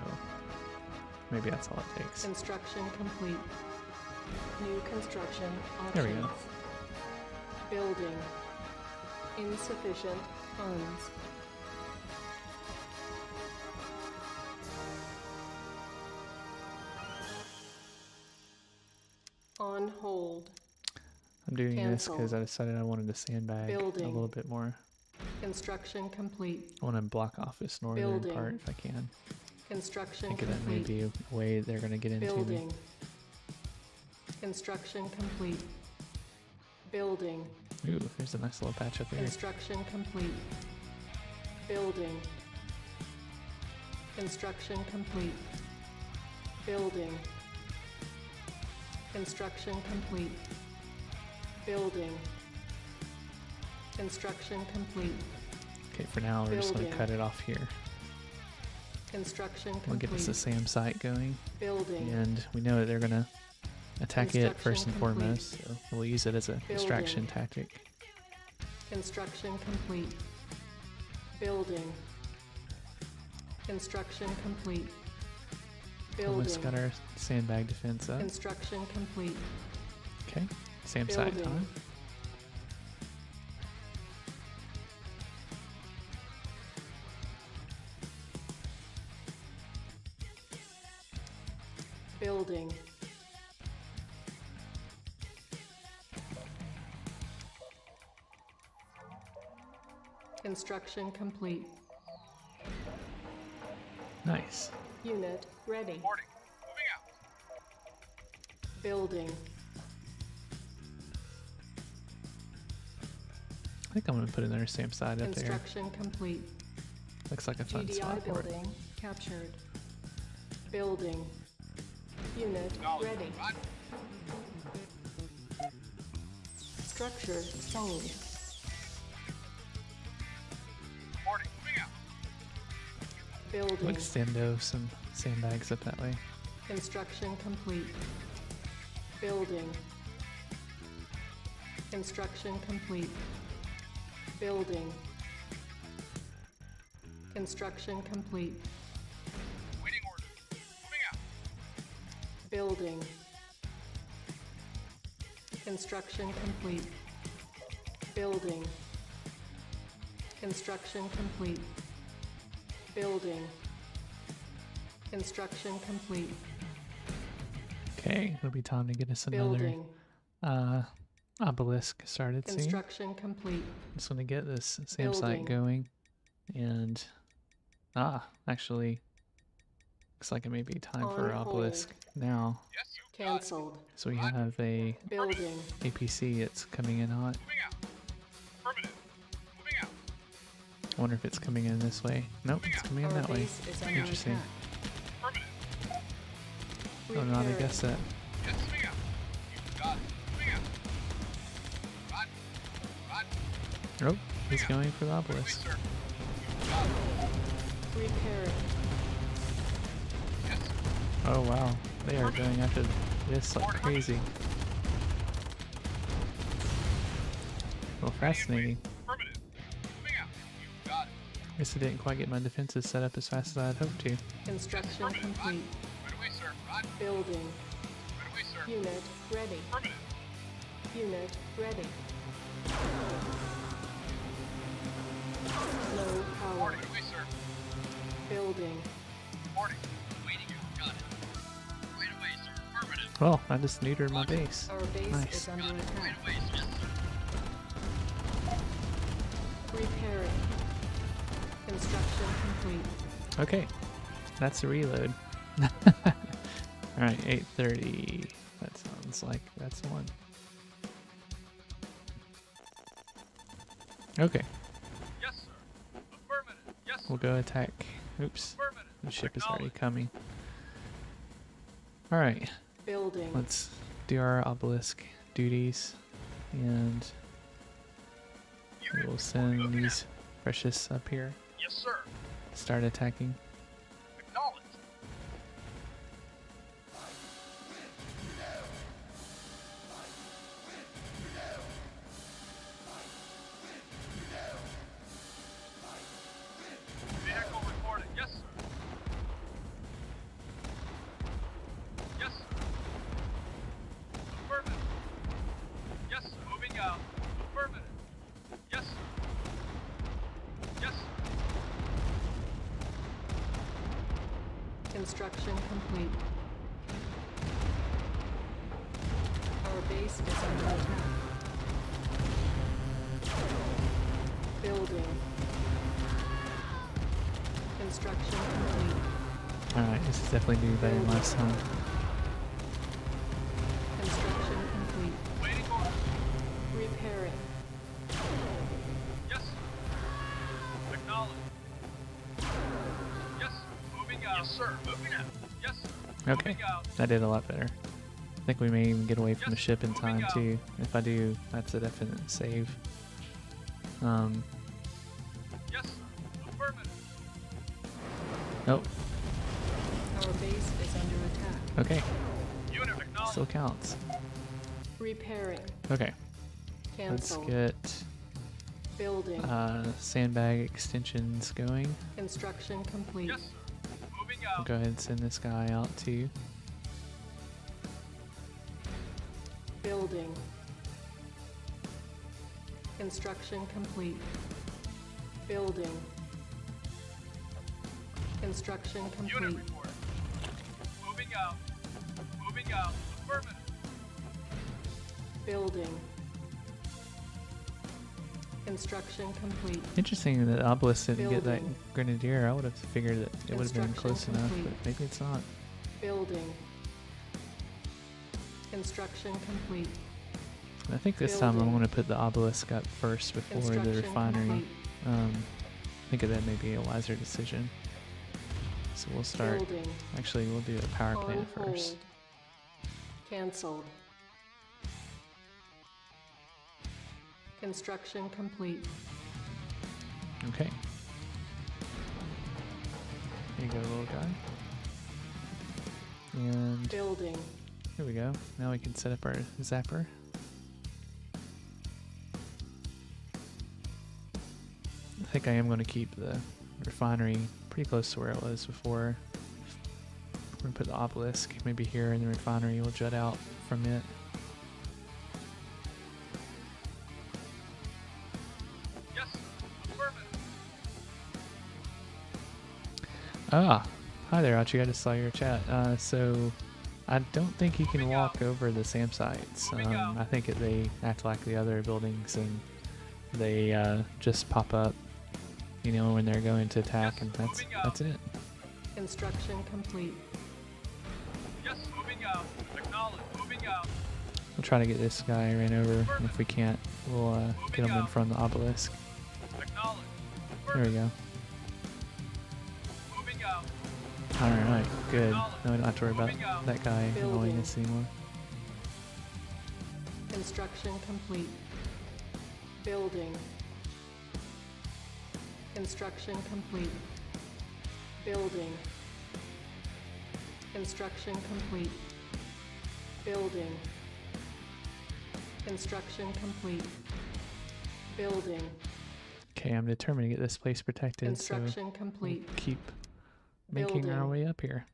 maybe that's all it takes. Construction complete. New construction options. There we go. Building. Insufficient funds. On hold. I'm doing this because. I decided I wanted to sandbag a little bit more. Construction complete. I want to block off this northern part if I can. Construction think that may be a way they're going to get into me. Construction complete. Building. Ooh, there's a nice little patch up there. Construction complete. Building. Construction complete. Building. Construction complete. Building. Construction complete. Okay, for now we're just going to cut it off here. Construction complete. We'll get us a. SAM site going, Building. and we know that they're going to attack it first and complete. foremost, so we'll use it as a distraction tactic. Construction complete. Building. Construction complete. Almost got our sandbag defense up. Construction complete. Okay, SAM site Building. time. Building. Construction complete. Nice. Unit ready. Reporting. Moving out. Building. I think I'm going to put another SAM site up there. Construction complete. Looks like a fun GDI spot for it. building captured. Building. Unit Acknowledged. ready. Roger. Structure sold. We'll Building. extendo some sandbags up that way. Construction complete. Building. Construction complete. Building. Construction complete. Waiting order. Moving out. Building. Construction complete. Building. Construction complete. Building. Construction complete. Okay, it'll be time to get us another uh, obelisk started soon. Construction complete. Just want to get this SAM site going. And, ah, actually, looks like it may be time for On obelisk now. Yes, you got it. Cancelled. So we have a Building. APC it's coming in hot. I wonder if it's coming in this way. Nope, it's coming in that way. Interesting. Oh, Affirmative. I guess that. Oh, he's going for the obelisk. Oh wow, they are going after this like crazy. Well, fascinating. I guess I didn't quite get my defenses set up as fast as I had hoped to. Construction complete. Right away, sir. Right. Building. Right away, sir. Unit ready. Affirmative. Unit ready. Low power. Reporting. Right away, sir. Building. Reporting. Waiting. You got it. Right away, sir. Affirmative. Well, I just neutered my base. Our base Nice. is under Got it. Right attack. away, sir. Yes, sir. Repairing. Construction complete. Okay, that's a reload. All right, 8:30. That sounds like that's one. Okay, Yes, sir. Affirmative. Yes, sir. we'll go attack. Oops, the ship is already coming. All right, Building. let's do our obelisk duties, and we'll send these precious up here. Yes, sir. Start attacking. That did a lot better. I think we may even get away from the ship in time too. If I do, that's a definite save. Um, Yes, sir. Affirmative. oh, Our base is under attack. okay, Unit still counts. Repairing. Okay, let's get Building. uh, sandbag extensions going. Construction complete. Yes, sir. Moving I'll go ahead and send this guy out too. Building. Construction complete. Building. Construction complete. Unit complete. report. Moving out. Moving out. Affirmative. Building. Construction complete. Interesting that Obelisk didn't get that grenadier. I would have figured that it would have been close Construction enough, but maybe it's not. Building. Construction complete. I think this time I'm going to put the obelisk up first before the refinery. Um, I think that may be a wiser decision. So we'll start. Building. Actually, we'll do a power On plant hold. first. Cancelled. Construction complete. Okay. Here you go, little guy. And Building. Here we go. Now we can set up our zapper. I think I am going to keep the refinery pretty close to where it was before. We're going to put the obelisk maybe here, and the refinery will jut out from it. Yes. Ah, hi there, Archie. I just saw your chat. Uh, so, I don't think you can walk out. over the SAM sites. Um. I think that they act like the other buildings and they uh, just pop up, you know, when they're going to attack, Yes, and that's that's it. Construction complete. Yes, moving out. Acknowledged. Moving out. We'll try to get this guy ran over, and if we can't, we'll uh, get him in out. front of the obelisk. Acknowledged. There we go. Moving out. All right, good. Now we don't have to worry about that guy annoying Building. us anymore. Construction complete. Building. Construction complete. Building. Construction complete. Building. Construction complete. Building. Okay, I'm determined to get this place protected, so complete. keep making our way up here.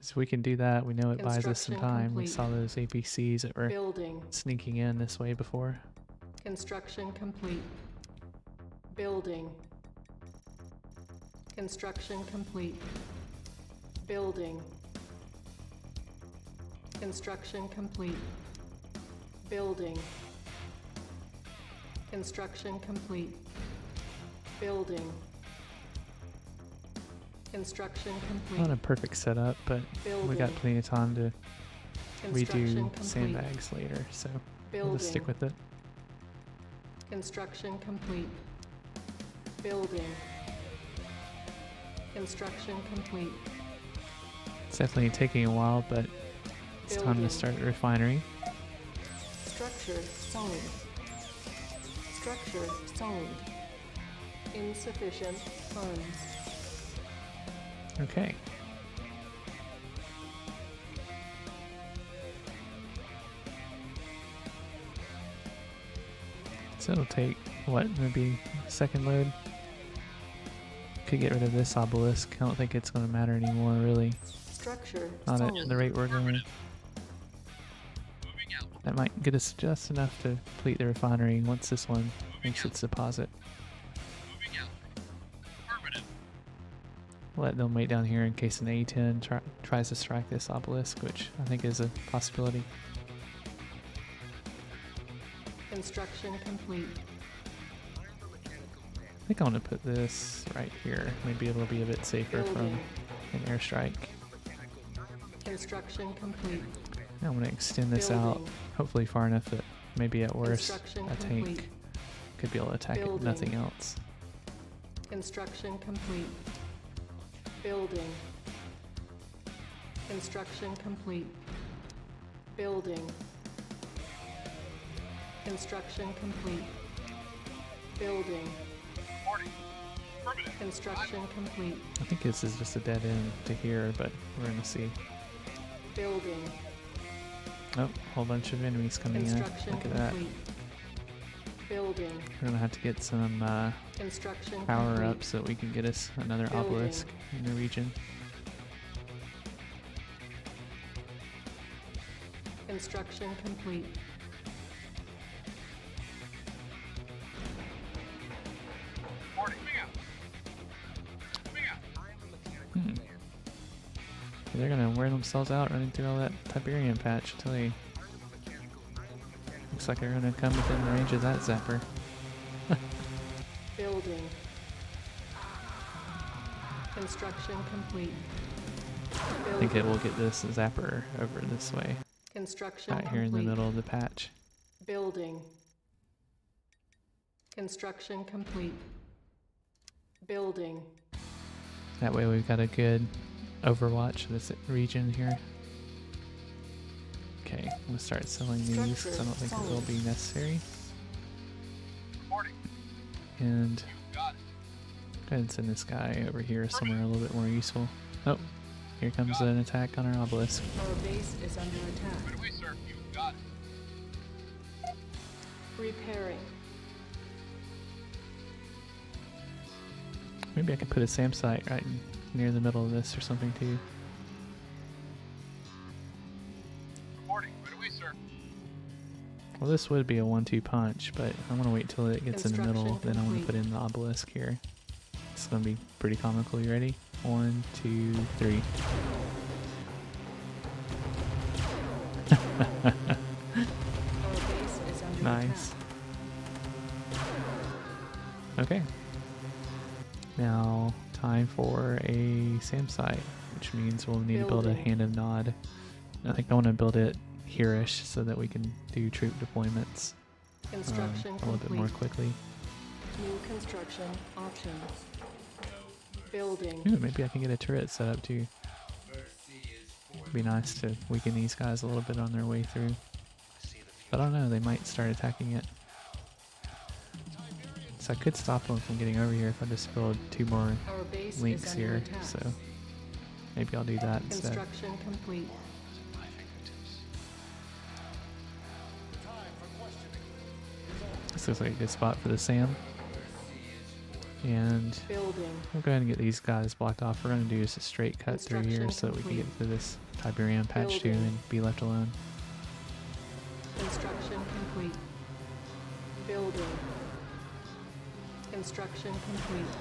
Because we can do that, we know it buys us some time. We saw those APCs that were Building. sneaking in this way before. Construction complete. Building. Construction complete. Building. Construction complete. Building. Construction complete. Building. Construction complete. Not a perfect setup, but we got plenty of time to redo complete. sandbags later, so we'll just stick with it. Construction complete. Building. Construction complete. It's definitely taking a while, but it's time to start the refinery. Structure sold. Structure sold. Insufficient funds. Okay. So it'll take, what, maybe a second load? Could get rid of this obelisk. I don't think it's going to matter anymore, really. Structure Not at the rate we're going. That might get us just enough to complete the refinery once this one makes its deposit. Let them wait down here in case an A10 try, tries to strike this obelisk, which I think is a possibility. Construction complete. I think I want to put this right here. Maybe it'll be a bit safer from an airstrike. Construction complete. Now I'm going to extend this out, hopefully far enough that maybe at worst a tank complete. could be able to attack it, nothing else. Construction complete. Building. Construction complete. Building. Construction complete. Building. Construction complete. I think this is just a dead end to here, but we're going to see. Building. Oh, a whole bunch of enemies coming in. Construction Look at that. Complete. Building. We're going to have to get some uh, Construction power complete. up so that we can get us another Building. obelisk in the region. Construction complete. Reporting. Moving out. Moving out. Hmm. They're gonna wear themselves out running through all that Tiberium patch, I tell you. Looks like they're gonna come within the range of that zapper. Building. Construction complete. I think it will get this zapper over this way, Construction right complete. here in the middle of the patch. Building. Construction complete. Building. That way we've got a good overwatch of this region here. Okay, I'm gonna start selling these because I don't think it will be necessary. And You got go ahead and send this guy over here somewhere a little bit more useful. Oh, here comes an attack on our obelisk. Our base is under attack. Right away, sir. You got it. Repairing. Maybe I could put a SAM site right near the middle of this or something too. Well, this would be a one-two punch, but I want to wait till it gets in the middle. Construction Then I want to put in the obelisk here. It's gonna be pretty comical. You ready? One, two, three. Our base is under Nice. Okay. Now, time for a SAM site, which means we'll need to build a hand of nod. I think I want to build it here-ish so that we can do troop deployments um, a little bit more quickly. New construction options. Building. Ooh, maybe I can get a turret set up too. It'd be nice to weaken these guys a little bit on their way through. But I don't know, they might start attacking it. So I could stop them from getting over here if I just build two more Our base is links here. So maybe I'll do that instead. Construction complete. This looks like a good spot for the Sam. And Building. we'll go ahead and get these guys blocked off. We're going to do just a straight cut through here Construction so that we can get to this Tiberium patch too and be left alone. Construction complete. Building. Construction complete.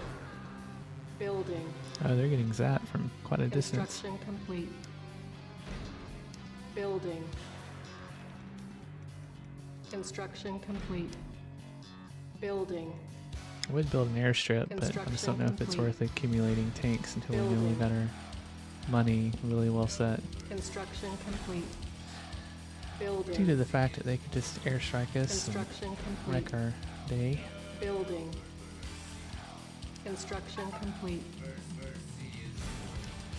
Building. Oh, they're getting zapped from quite a distance. Construction complete. Building. Construction complete. Building. I would build an airstrip, but I just don't know if it's worth accumulating tanks until we know we Building. got our money really well set. Construction complete. Building. Due to the fact that they could just airstrike us and Construction wreck our day. Building. Construction complete.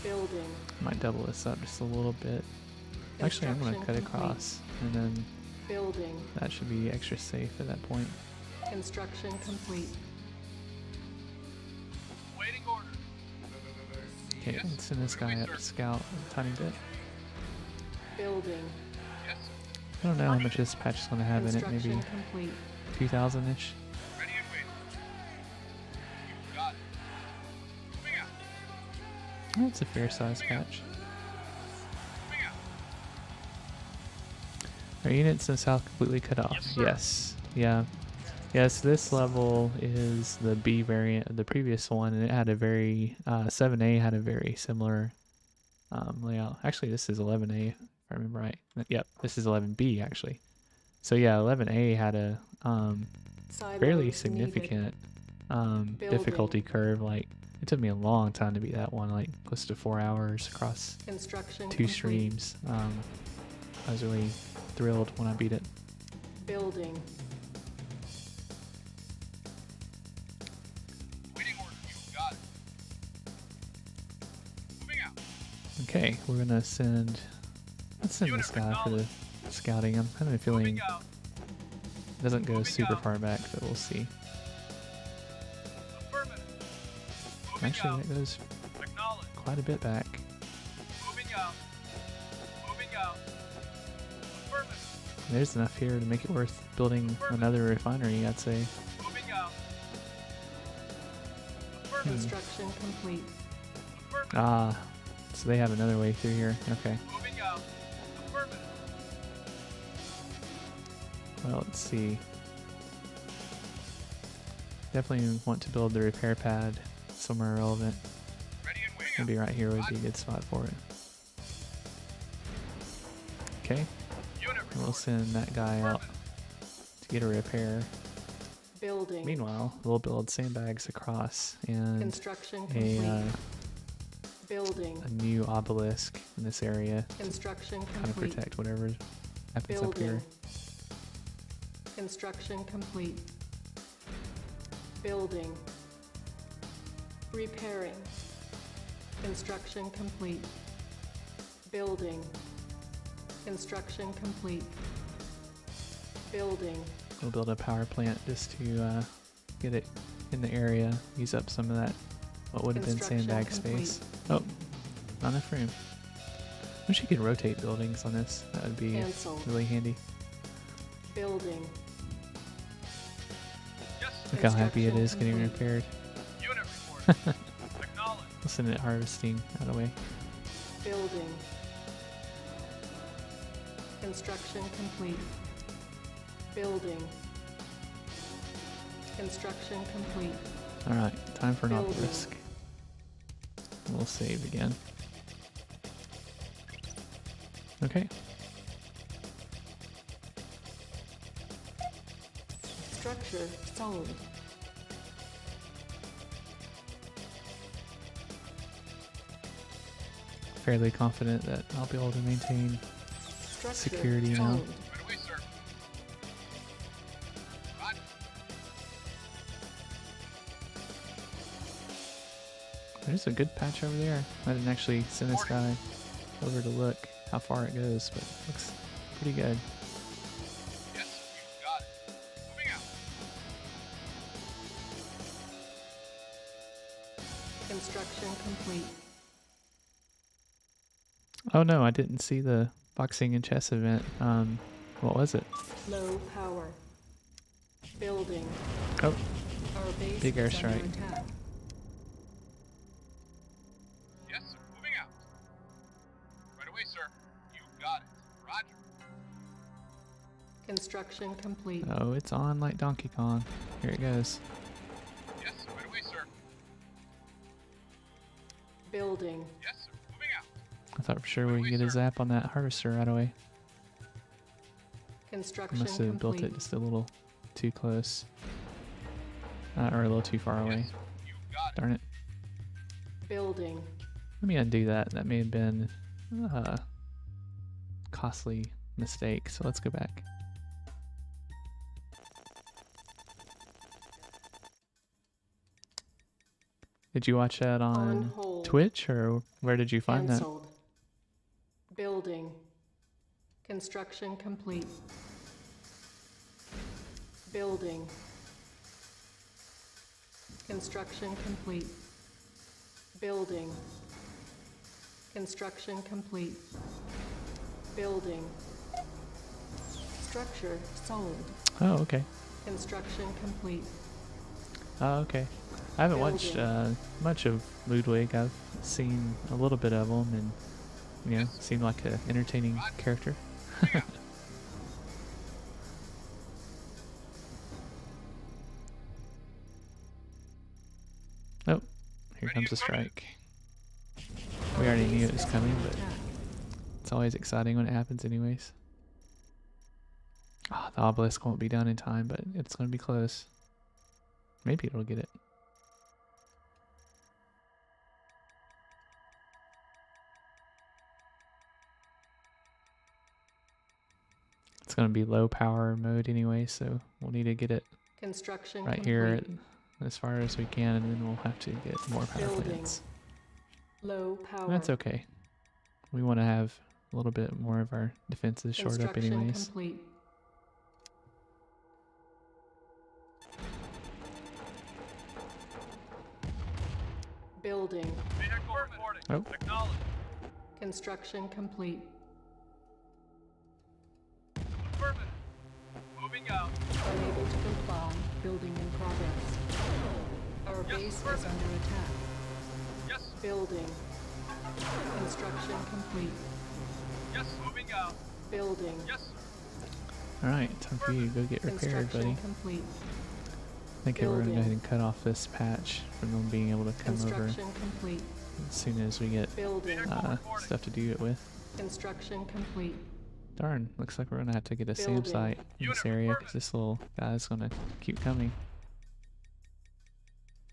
Building. Might double this up just a little bit. Actually, I'm going to cut complete. across, and then Building. that should be extra safe at that point. Construction complete. Waiting order. Okay, Yes, let's send this guy up to scout a tiny bit. Building. Yes, I don't know how much this patch is going to have in it, maybe 2,000 ish. ready and waiting. You got it. Moving out. That's a fair size patch. Moving out. Are units in the south completely cut off? Yes. Yes. Yeah. Yes, this level is the B variant of the previous one, and it had a very uh, 7A had a very similar um, layout. Actually, this is 11A if I remember right. Yep, this is 11B actually. So yeah, 11A had a um, fairly significant um, difficulty curve. Like it took me a long time to beat that one, like close to four hours across two streams. Um, I was really thrilled when I beat it. Building. Okay, we're gonna send. Let's send Unit this guy for the scouting. I'm having a feeling it doesn't go Moving super out. far back, but we'll see. Actually, out. that goes quite a bit back. Moving out. Moving out. There's enough here to make it worth building another refinery, I'd say. Moving out. Hmm. Construction complete. Ah, so they have another way through here. Okay. Moving out. Affirmative. Well, let's see. Definitely want to build the repair pad somewhere relevant. Maybe right here would be a good spot for it. Okay, we'll send that guy out to get a repair. Building. Meanwhile, we'll build sandbags across and Construction a, complete. uh, Building. a new obelisk in this area Construction to kind of protect whatever happens up here. Construction complete. Building. Repairing. Construction complete. Building. Construction complete. Building. We'll build a power plant just to uh, get it in the area, use up some of that what would have been sandbag space. Oh, not enough room. Wish you could rotate buildings on this. That would be Cancel. really handy. Building. Yes. Look how happy it is getting repaired. Unit report. Acknowledge. We'll it harvesting out of the way. Building. Construction complete. Building. Construction complete. All right, time for an Building. obelisk. We'll save again. Okay, Structure sold. fairly confident that I'll be able to maintain Structure Security now. There's a good patch over there. I didn't actually send this guy over to look how far it goes, but it looks pretty good. Construction complete. Oh no, I didn't see the boxing and chess event. Um, what was it? Low power. Building. Oh. Big airstrike. Construction complete. oh, it's on like Donkey Kong. Here it goes. Yes, right away, sir. Building. Yes, sir. Moving out. I thought for sure we could get a zap on that harvester right away. I Construction must have built it just a little too close. Uh, or a little too far away. Yes, sir. You got. Darn it. Building. Let me undo that. That may have been a costly mistake. So let's go back. Did you watch that On on. Twitch or where did you find that? Building. Construction complete. Building. Construction complete. Building. Construction complete. Building. Structure sold. Oh, okay. Construction complete. Oh, okay. I haven't watched uh, much of Ludwig. I've seen a little bit of him, and you know, seemed like an entertaining character. oh, here comes a strike. We already knew it was coming, but it's always exciting when it happens, anyways. Ah, the obelisk won't be done in time, but it's going to be close. Maybe it'll get it. It's going to be low power mode anyway, so we'll need to get it Construction right complete. here at, as far as we can, and then we'll have to get more power Building. plants. Low power. That's okay. We want to have a little bit more of our defenses shored up Construction anyways. complete. Building. Vehicle reporting. Oh. Acknowledge. Construction complete. Moving out. Unable to comply. Building in progress. Our Yes, base is under attack. Yes. Building. Construction complete. Yes, moving out. Building. Yes. Alright, time for you to go get repaired, buddy. Construction complete. I think we're going to go ahead and cut off this patch from them being able to come over Construction complete. as soon as we get uh, stuff to do it with. Construction complete. Darn, looks like we're going to have to get a SAM site in this area because this little guy's going to keep coming.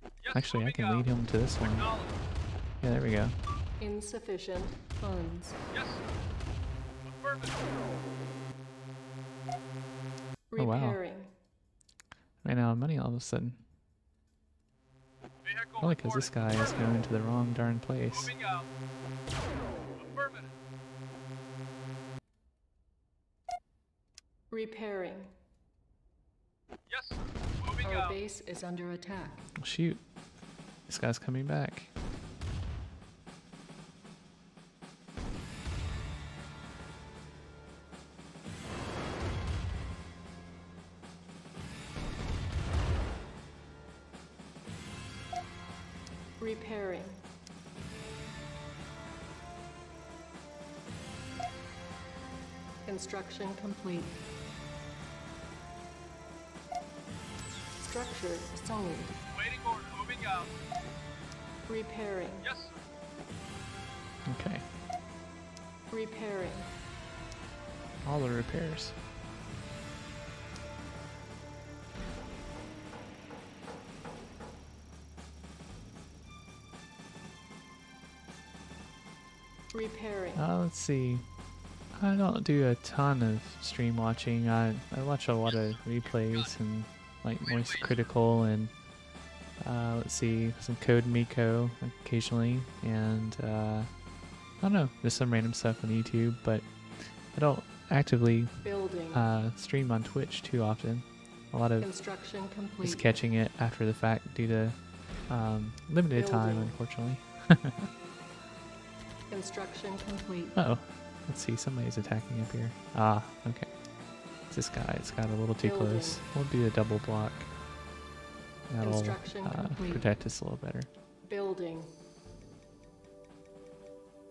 Yes, Actually, I can out. lead him to this one. Yeah, there we go. Insufficient funds. Yes, Oh, wow. Repairing. Ran out of money all of a sudden. Vehicle Probably because this guy is going to the wrong darn place. Repairing. Yes, sir. Moving Our out. base is under attack. Oh, shoot. This guy's coming back. Repairing. Construction complete. Structure sold. Waiting order. Moving out. Repairing. Yes, sir. Okay. Repairing. All the repairs. Repairing. Uh, let's see. I don't do a ton of stream watching. I, I watch a lot of replays and like Moist Critical and uh, let's see some Code Miko occasionally and uh, I don't know just some random stuff on YouTube. But I don't actively uh, stream on Twitch too often. A lot of Construction complete. just catching it after the fact due to Um, limited time, unfortunately. Construction complete. Uh oh. Let's see, somebody's attacking up here. Ah, okay. It's this guy. It's got a little too Building. close. We'll do a double block. That'll uh, protect us a little better. Building.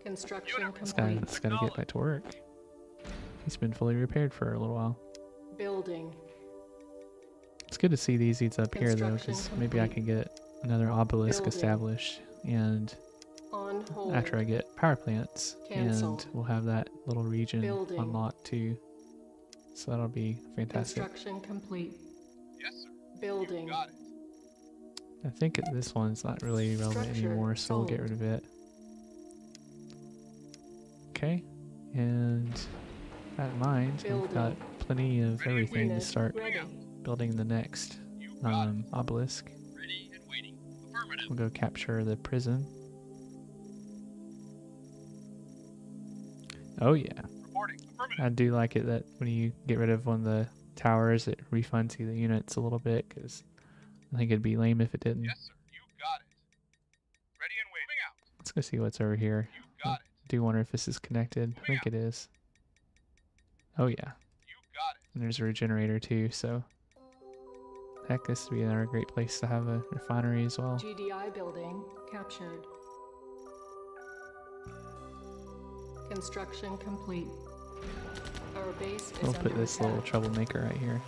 Construction This guy complete. has got to get back to work. He's been fully repaired for a little while. Building. It's good to see these eats up here though, Construction because maybe I can get another obelisk Building. established, and On hold. after I get power plants, Cancel. and we'll have that little region Building. unlocked too. So that'll be fantastic. Construction complete. Yes, sir. Building. Got it. I think this one's not really relevant Structure anymore, so we'll get rid of it. Okay, and that in mind, we've got plenty of Ready, everything to start ready. building the next um, obelisk. Ready and waiting. Affirmative. We'll go capture the prison. Oh yeah, Reporting. I do like it that when you get rid of one of the towers, it refunds you the units a little bit because I think it'd be lame if it didn't. Yes, sir. You got it. Ready and waiting. out. Let's go see what's over here. You got it. Do wonder if this is connected. I think it is. Oh yeah, You got it. and there's a regenerator too. So heck, this would be another great place to have a refinery as well. GDI building captured. Construction complete. Our base is We'll put this little troublemaker right here.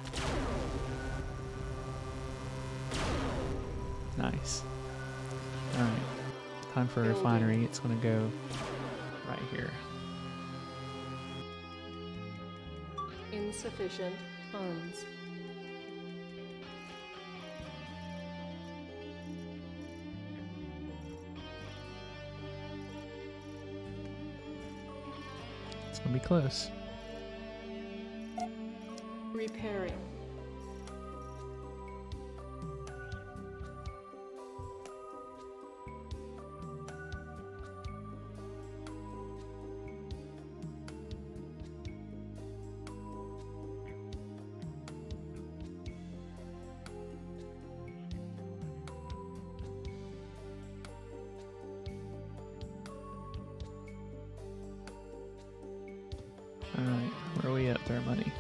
Nice. Alright. Time for a refinery. It's gonna go right here. Insufficient funds. Be close. Repairing. Are we at with our money?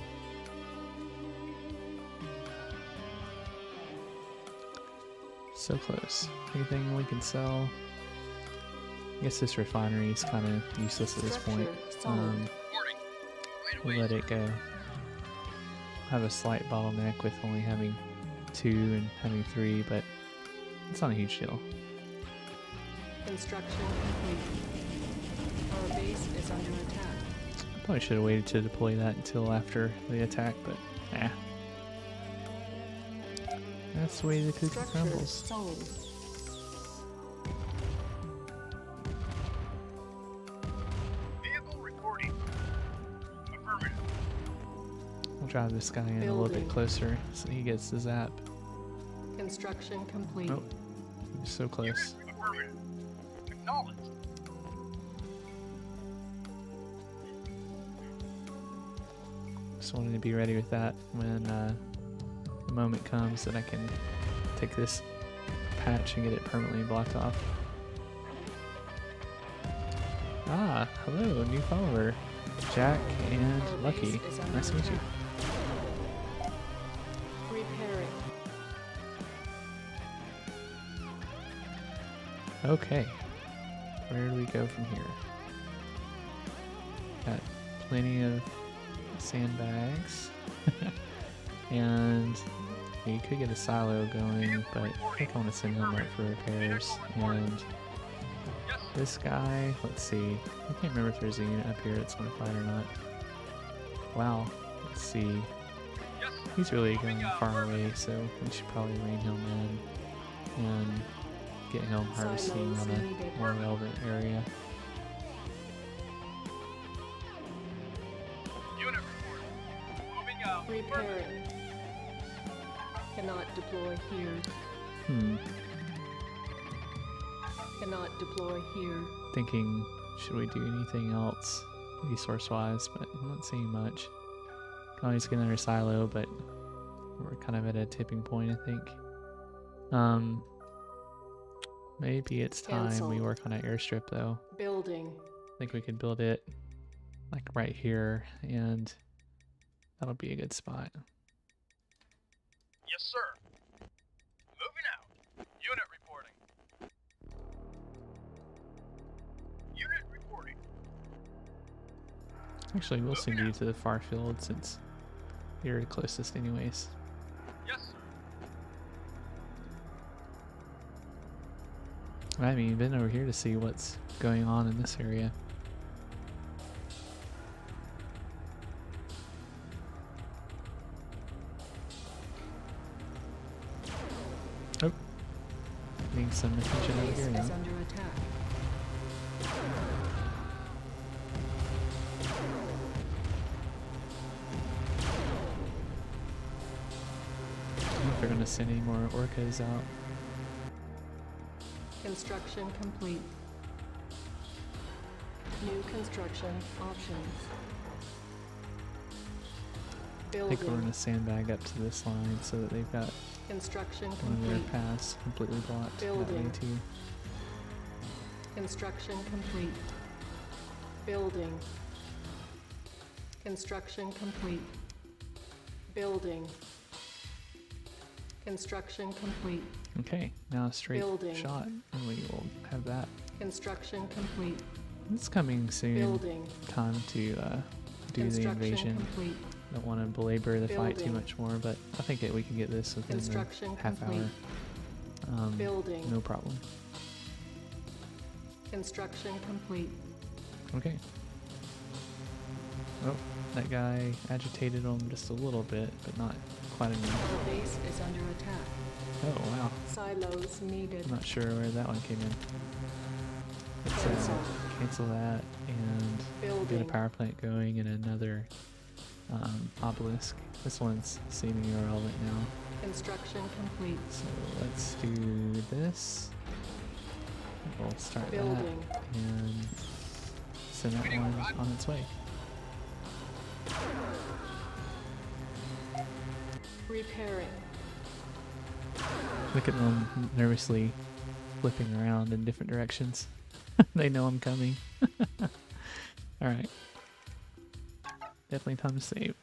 So close. Anything we can sell? I guess this refinery is kind of useless at this point. Um, we'll let it go. Have a slight bottleneck with only having two and having three, but it's not a huge deal. Construction complete. Our base is under attack. Probably should have waited to deploy that until after the attack, but eh. That's the way the cookie Structure crumbles. sold. Vehicle reporting. Affirmative. We'll drive this guy in a little bit closer so he gets the zap. Construction complete. Oh, he so close. Acknowledged. Just wanted to be ready with that when uh, the moment comes that I can take this patch and get it permanently blocked off. Ah, hello, new follower. Jack and Lucky. Nice to meet you. Okay. Where do we go from here? Got plenty of sandbags. and you could get a silo going, but I think I want to send him out for repairs. And this guy, let's see. I can't remember if there's a unit up here that's going to fight or not. Wow. Let's see. He's really going far away, so we should probably rein him in and get him harvesting on a more relevant area. Cannot deploy here. Hmm. Cannot deploy here. Thinking, should we do anything else resource wise? But I'm not seeing much. Can always get another silo, but we're kind of at a tipping point, I think. Um, Maybe it's time we work on an airstrip though. Building. I think we could build it like right here and that'll be a good spot. Yes, sir. Moving out. Unit reporting. Unit reporting. Actually, we'll send you to the far field since you're the closest anyways. Yes, sir. I haven't even been over here to see what's going on in this area. Some attention over here now. is under attack. I don't know if they're gonna send any more orcas out. Construction complete. New construction options. I think we're gonna sandbag up to this line so that they've got Construction their complete. paths completely blocked Building. too. Construction complete. Building. Construction complete. Building. Construction complete. Okay, now a straight Building. shot and we will have that. Construction complete. It's coming soon. Building. Time to uh, do the Construction invasion. complete. Don't want to belabor the fight too much more, but I think that we can get this within Construction the half complete. hour. Um, Building. no problem. Construction complete. Okay. Oh, that guy agitated him just a little bit, but not quite enough. Our base is under attack. Oh wow, Silos needed. I'm not sure where that one came in. Let's Cancel. uh, cancel that and get a power plant going and another um, obelisk. This one's seeming irrelevant now. Construction complete. So let's do this. We'll start Building. that and send that one on its way. Repairing. Look at them nervously flipping around in different directions. they know I'm coming. Alright. Definitely time to save.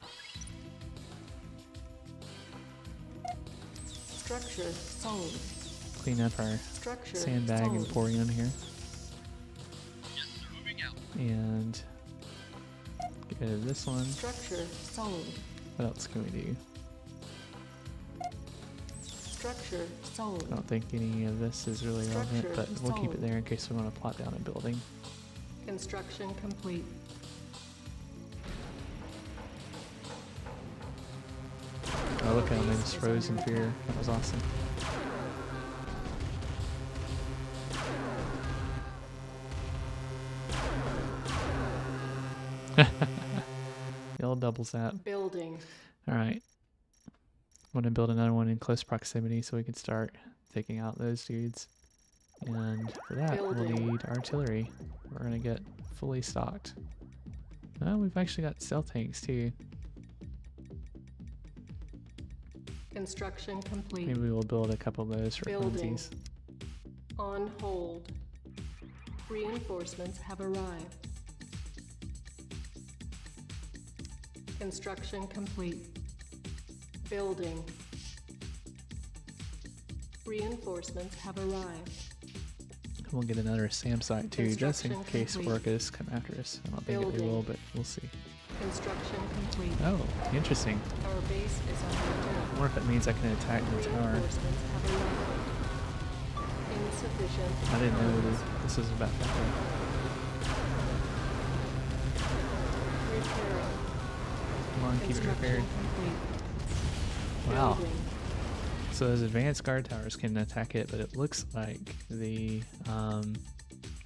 Structure sold. Clean up our Structure sandbag sold. emporium here. Yes, sir. Moving out. And get rid of this one. Structure sold. What else can we do? Structure sold. I don't think any of this is really relevant, Structure but we'll keep it there in case we want to plot down a building. Construction complete. Oh, look at him, was is frozen under fear. That was awesome. the old double zap. Building. Alright. I'm gonna build another one in close proximity so we can start taking out those dudes. And for that, we'll need artillery. We're gonna get fully stocked. Oh, we've actually got cell tanks too. Construction complete. Maybe we'll build a couple of those for Building. On hold. Reinforcements have arrived. Construction complete. Building. Reinforcements have arrived. We'll get another SAM site too, just in case complete. orcas come after us. I don't think that they will, but we'll see. Construction complete. Oh, interesting. Our base is under I wonder if it means I can attack the tower. Reinforcements have arrived. Insufficient. I didn't know that this was about happen. Repairing. Come on, keep it repaired. Wow. So those advanced guard towers can attack it, but it looks like the um,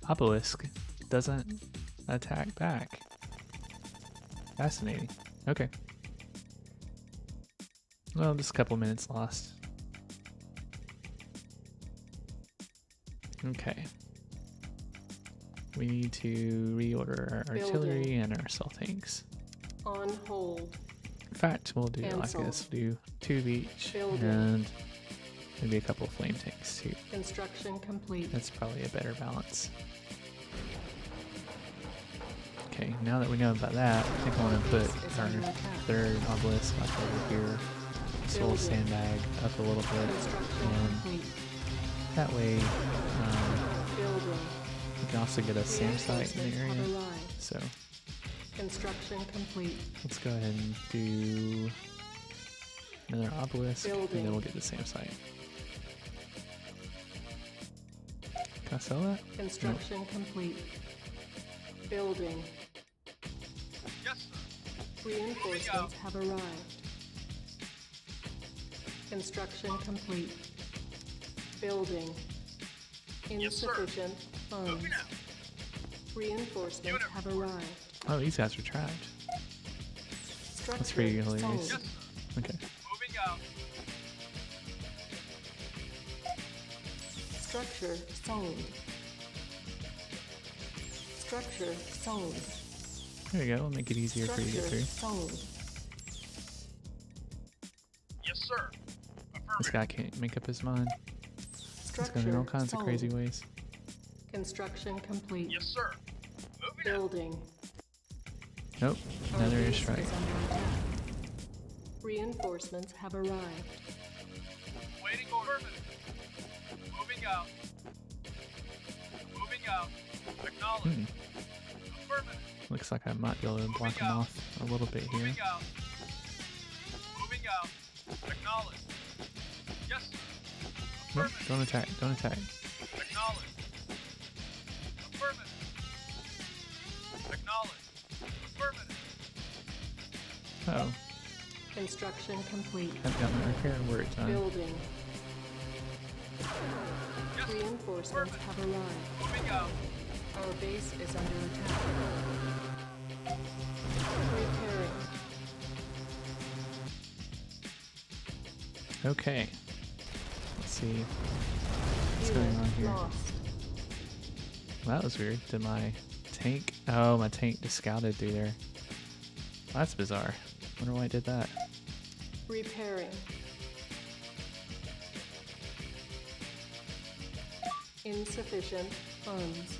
obelisk doesn't attack back. Fascinating. Okay. Well, just a couple minutes lost. Okay. We need to reorder our artillery and our assault tanks. On hold. In fact, we'll do like this. We'll Do two of each Building. and maybe a couple of flame tanks too. Construction complete. That's probably a better balance. Okay, now that we know about that, I think I want to put our third obelisk up over here. This little sandbag up a little bit. And that way, um, we can also get a SAM site in the area. So Construction complete. let's go ahead and do another obelisk, and then we'll get the SAM site. Can I sell that? Construction complete. Building. Yes, sir. Reinforcements have arrived. Construction complete. Building. Yes. Insufficient funds. Moving. Reinforcements have arrived. Oh, these guys are trapped. Structure pretty hilarious. sold. Yes. Okay. Moving out. Structure sold. Structure sold. There you go. We'll make it easier for you to get through. sold. Yes, sir. This guy can't make up his mind. He's Structure going in all kinds of crazy ways. Construction complete. Yes, sir. Moving out. Building. Nope. Another base airstrike. is under attack. Reinforcements have arrived. Waiting order. Affirmative. Moving out. Moving out. Acknowledge. Hmm. Affirmative. Looks like I might be able to block Moving him out. off a little bit here. Moving out. Moving out. Acknowledge. Yes. Nope. Don't attack. Don't attack. Acknowledge. Affirmative. Acknowledge. Affirmative. Oh, Construction complete. I've got my repair work done. Building. Yes, sir. Reinforcements have arrived. Moving out. Our base is under attack. Okay. Let's see. What's going on here? Well, that was weird. Did my tank? Oh, my tank just scouted through there. That's bizarre. Wonder why it did that. Repairing. Insufficient funds.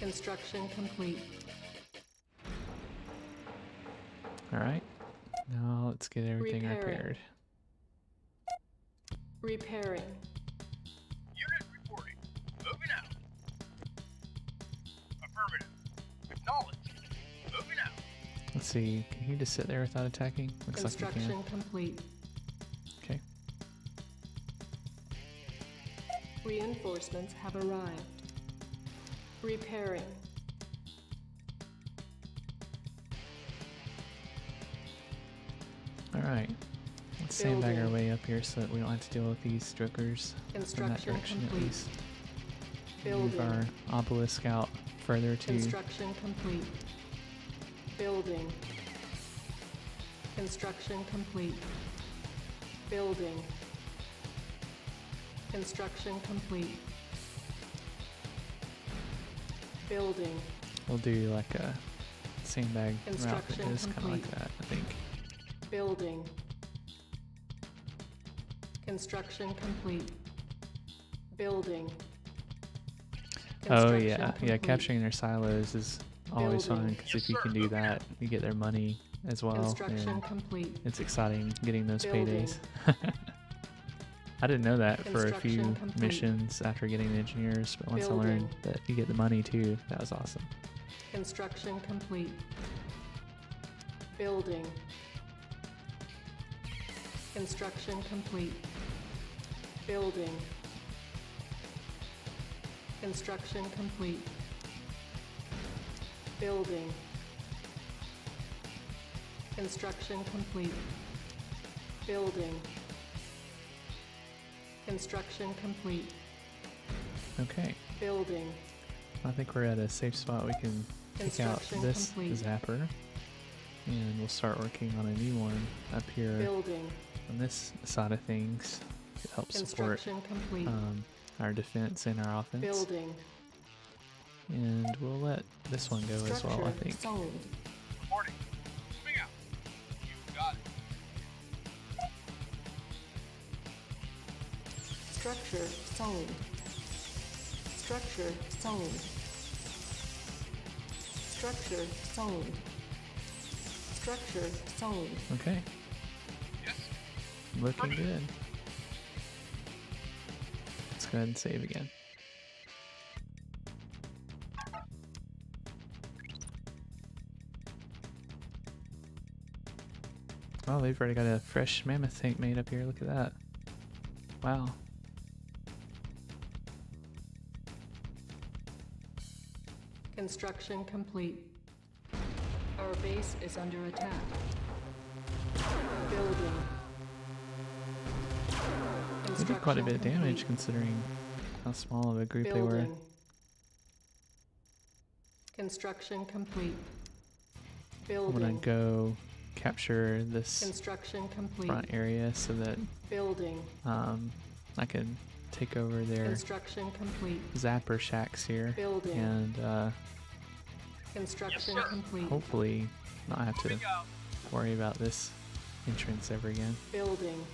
Construction complete. All right. Now let's get everything Repairing. repaired. Repairing. Unit reporting. Moving out. Affirmative. Acknowledge. Moving out. Let's see. Can he just sit there without attacking? Looks like he can. Construction complete. Okay. Reinforcements have arrived. Repairing. All right. Let's sandbag our way up here so that we don't have to deal with these strokers from that direction at complete. least. Move our obelisk out further to Construction complete. Building. Construction complete. Building. Construction complete. Building. We'll do like a sandbag route that is kind of like that, I think. Building. Construction complete. Building. Oh Construction yeah, yeah. complete. Capturing their silos is always fun because Yes, if you can do that, you get their money as well, Construction complete. it's exciting getting those Building. paydays. I didn't know that for a few complete. missions after getting the engineers, but once I learned that you get the money too, that was awesome. Construction complete. Building. Construction complete. Building. Construction complete. Building. Construction complete. Building. Construction complete. Okay, Building. I think we're at a safe spot. We can pick out this complete. zapper, and we'll start working on a new one up here Building. on this side of things help support um, our defense and our offense. Building. And we'll let this one go as well, I think. sold. Reporting. Moving out. You got it. Structure sold. Structure sold. Structure sold. Structure sold. Okay, Yes. looking good. Go ahead and save again. Oh, they've already got a fresh mammoth tank made up here. Look at that. Wow. Construction complete. Our base is under attack. Building. They did quite a bit of damage considering how small of a group they were. Construction complete. Building. I'm gonna go capture this Construction complete. front area so that Building. um, I can take over their Construction complete. zapper shacks here Building. and uh, Construction sir. complete. hopefully not have to worry about this entrance ever again. Building.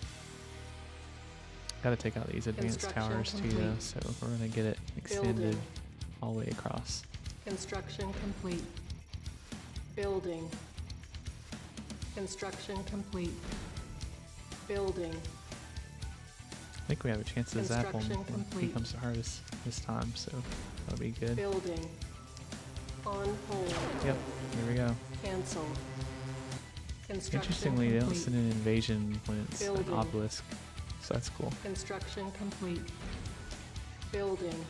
Gotta take out these advanced towers too though, so we're gonna get it extended Building. all the way across. Construction complete. Building. Construction complete. Building. I think we have a chance to zap him when he comes to harvest this time, so that'll be good. Building. On hold. Yep, here we go. Cancel. Construction Interestingly, they don't send an invasion when it's Building. an obelisk, so that's cool. Construction complete. Building.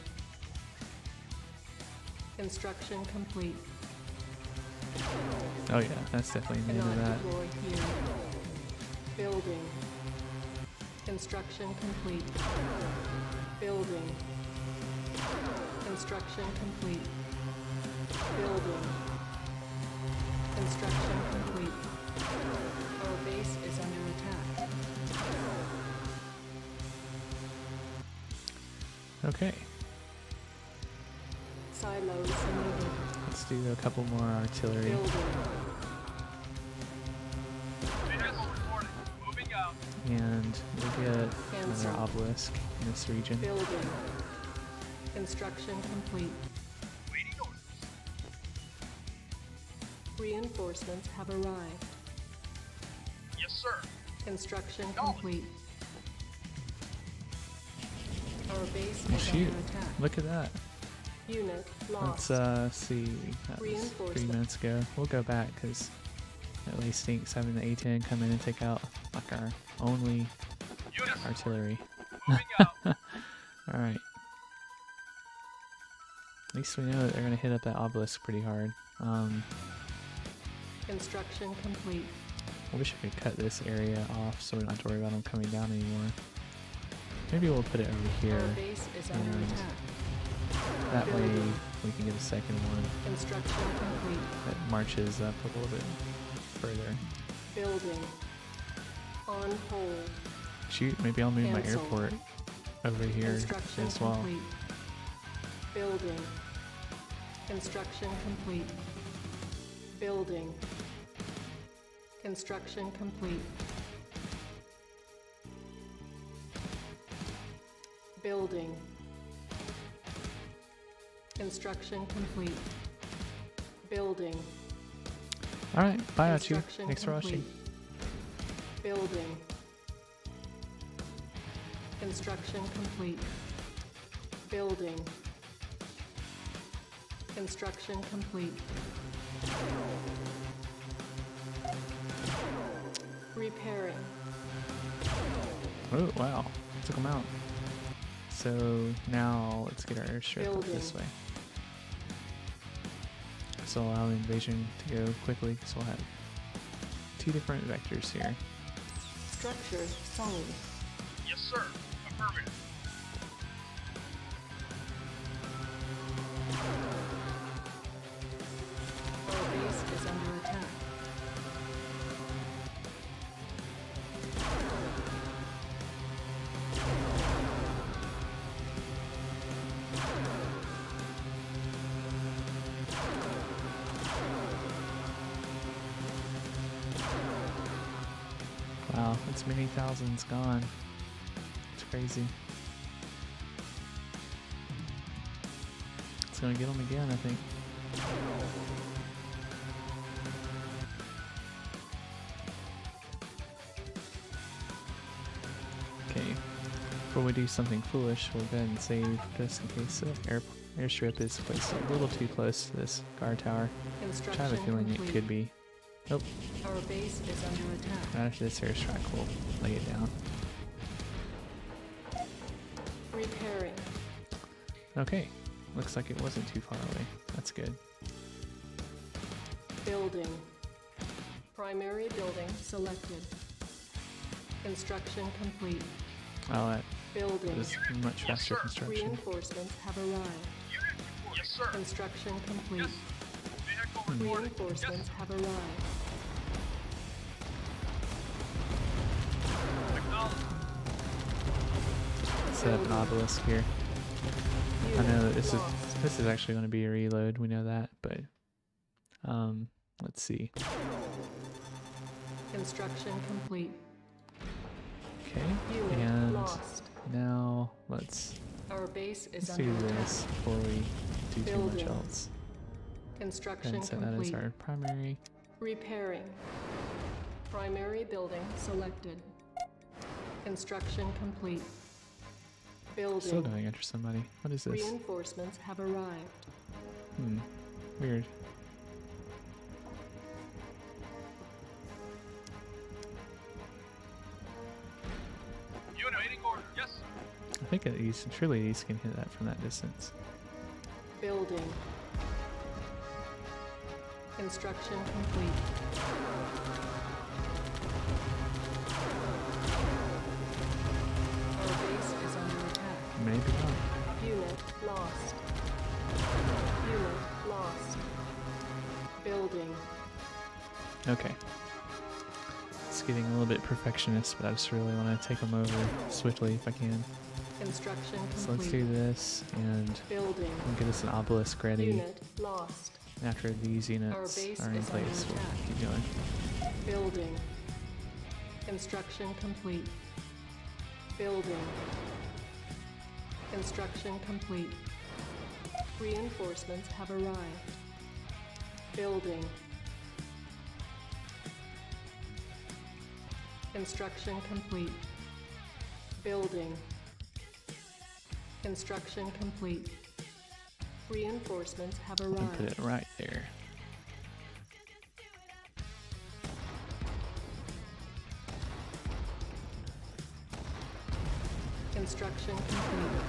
Construction complete. Oh yeah, that's definitely the end of that. here. Building. Construction complete. Building. Construction complete. Building. Construction complete. Our base is under attack. Okay, Silos let's do a couple more artillery. Building. Visual reporting. Moving out. And we'll get another obelisk in this region. Building. Construction complete. Waiting orders. Reinforcements have arrived. Yes, sir. Construction No. complete. Base Oh, is shoot, look at that. Unit Let's uh, see. That was three minutes ago. We'll go back because it really stinks having the A10 come in and take out like our only Units artillery. All right. At least we know that they're gonna hit up that obelisk pretty hard. Um, Construction complete. I wish I could cut this area off so we don't have to worry about them coming down anymore. Maybe we'll put it over here. Our base is under and. That way we can get a second one that marches up a little bit further. Building. On hold. Shoot, maybe I'll move my airport over here as well. complete. Building. Construction complete. Building. Construction complete. Building. Construction complete. Building. All right, bye, Achu. Thanks for watching. Building. Construction complete. Building. Construction complete. Repairing. Oh, wow. Took them out. So now let's get our airstrip up this Building. way. This will allow the invasion to go quickly because we'll have two different vectors here. Structure sold. Yes, sir. Affirmative. 2000's gone. It's crazy. It's gonna get them again, I think. Okay, before we do something foolish, we'll go ahead and save just in case the air airstrip is placed a little too close to this guard tower, which I have a feeling complete. it could be. Nope, Our base is under attack. not after this airstrike, we'll lay it down. Repairing. Okay, looks like it wasn't too far away. That's good. Building. Primary building selected. Construction complete. Oh, that Building. was much Yes, faster sir. construction. Reinforcements have arrived. Yes, sir. Construction complete. Yes. Vehicle reporting. Reinforcements have arrived. Set up an obelisk here. I know that this is this is actually going to be a reload. We know that, but um, let's see. Construction complete. Okay, Unit and lost. now let's Our base is let's do this before we do too much else. Construction and set that as our primary. Repairing. Primary building selected. Construction complete. Still Building. going after somebody. What is this? Reinforcements have arrived. Hmm, weird. Unit waiting order. Yes, sir. I think at least surely these can hit that from that distance. Building. Construction complete. Maybe not. Unit lost. Unit lost. Building. Okay. It's getting a little bit perfectionist, but I just really want to take them over swiftly if I can. Construction So let's do this and Building. get us an obelisk ready. Unit lost. After these units are in place, we'll keep going. Building. Construction complete. Building. Construction complete. Reinforcements have arrived. Building. Construction complete. Building. Construction complete. Reinforcements have arrived. put it right there. Construction complete.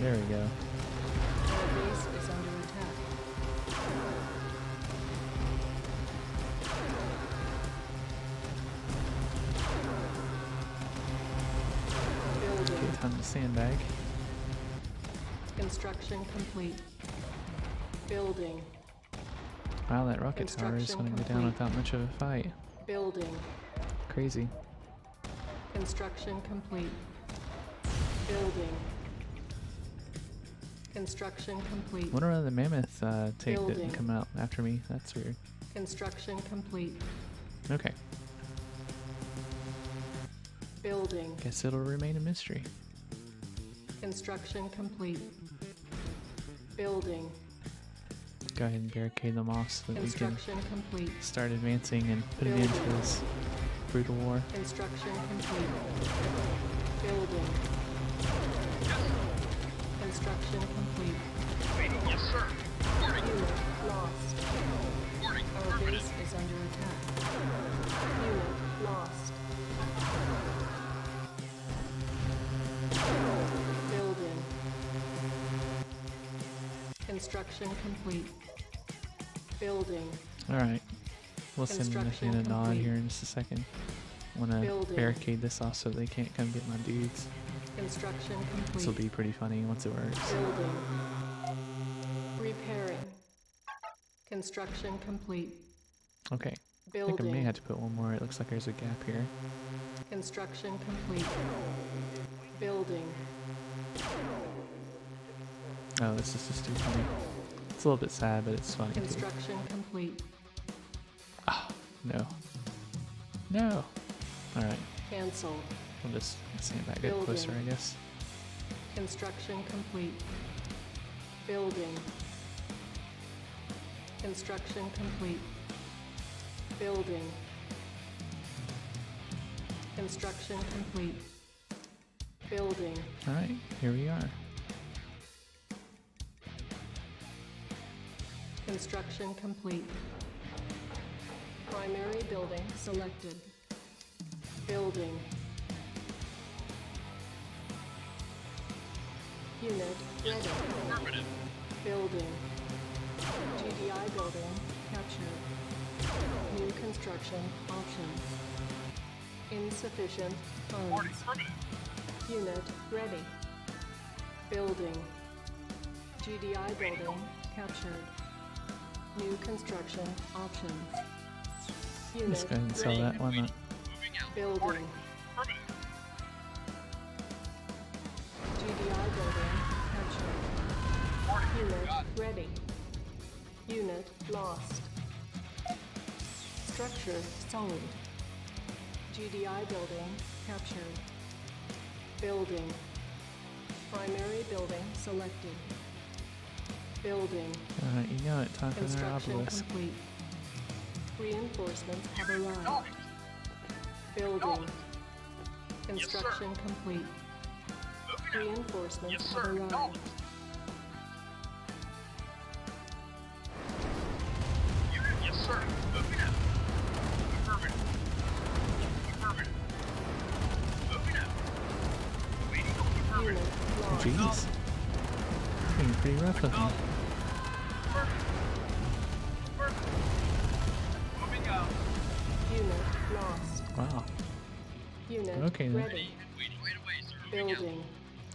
There we go. Our base is under attack. Building. Okay, time to sandbag. Construction complete. Building. Wow, that rocket tower is going to go down without much of a fight. Building. Crazy. Construction complete. Building. Construction complete. Wonder why the mammoth uh, tank Building. didn't come out after me. That's weird. Construction complete. Okay, Building. guess it'll remain a mystery. Construction complete. Building. Go ahead and barricade them off so that we can complete. start advancing and put an end to this brutal war. Construction complete. Building. Construction complete. Waiting. Yes, sir. Reporting. Unit lost. Reporting. Our base is under attack. Unit lost. Building. Construction complete. Building. All right, we'll send a nod complete. here in just a second. Want to barricade this off so they can't come get my dudes. Construction This will be pretty funny once it works. Building. Repairing. Construction complete. Okay, Building. I think I may have to put one more. It looks like there's a gap here. Construction complete. Building. Oh, this is just too funny. It's a little bit sad, but it's funny too. Construction complete. No. No. All right, Cancelled. we'll just stand back, get closer, I guess. Construction complete. Building. Construction complete. Building. Construction complete. Building. All right, here we are. Construction complete. Primary building selected. Building. Unit ready. Affirmative. Building. GDI building captured. New construction options. Insufficient funds. Unit ready. Building. GDI building captured. New construction options. Unit Let's go ahead and sell that. Moving out. Building. GDI building captured. Unit ready. Unit lost. Structure sold. GDI building captured. Building. Primary building selected. Building. All right, you know it. Time for Construction obelisk. complete. Reinforcements have arrived. Building. sir. Construction complete. Moving. Reinforcements Yes, have sir. arrived. Acknowledged. Unit. Yes, sir. Moving out. Affirmative. Affirmative. Moving out. Waiting on affirmative. Jeez. Getting pretty rough with Okay, then. ready. Ready and waiting. Right away, sir. Moving out. Building.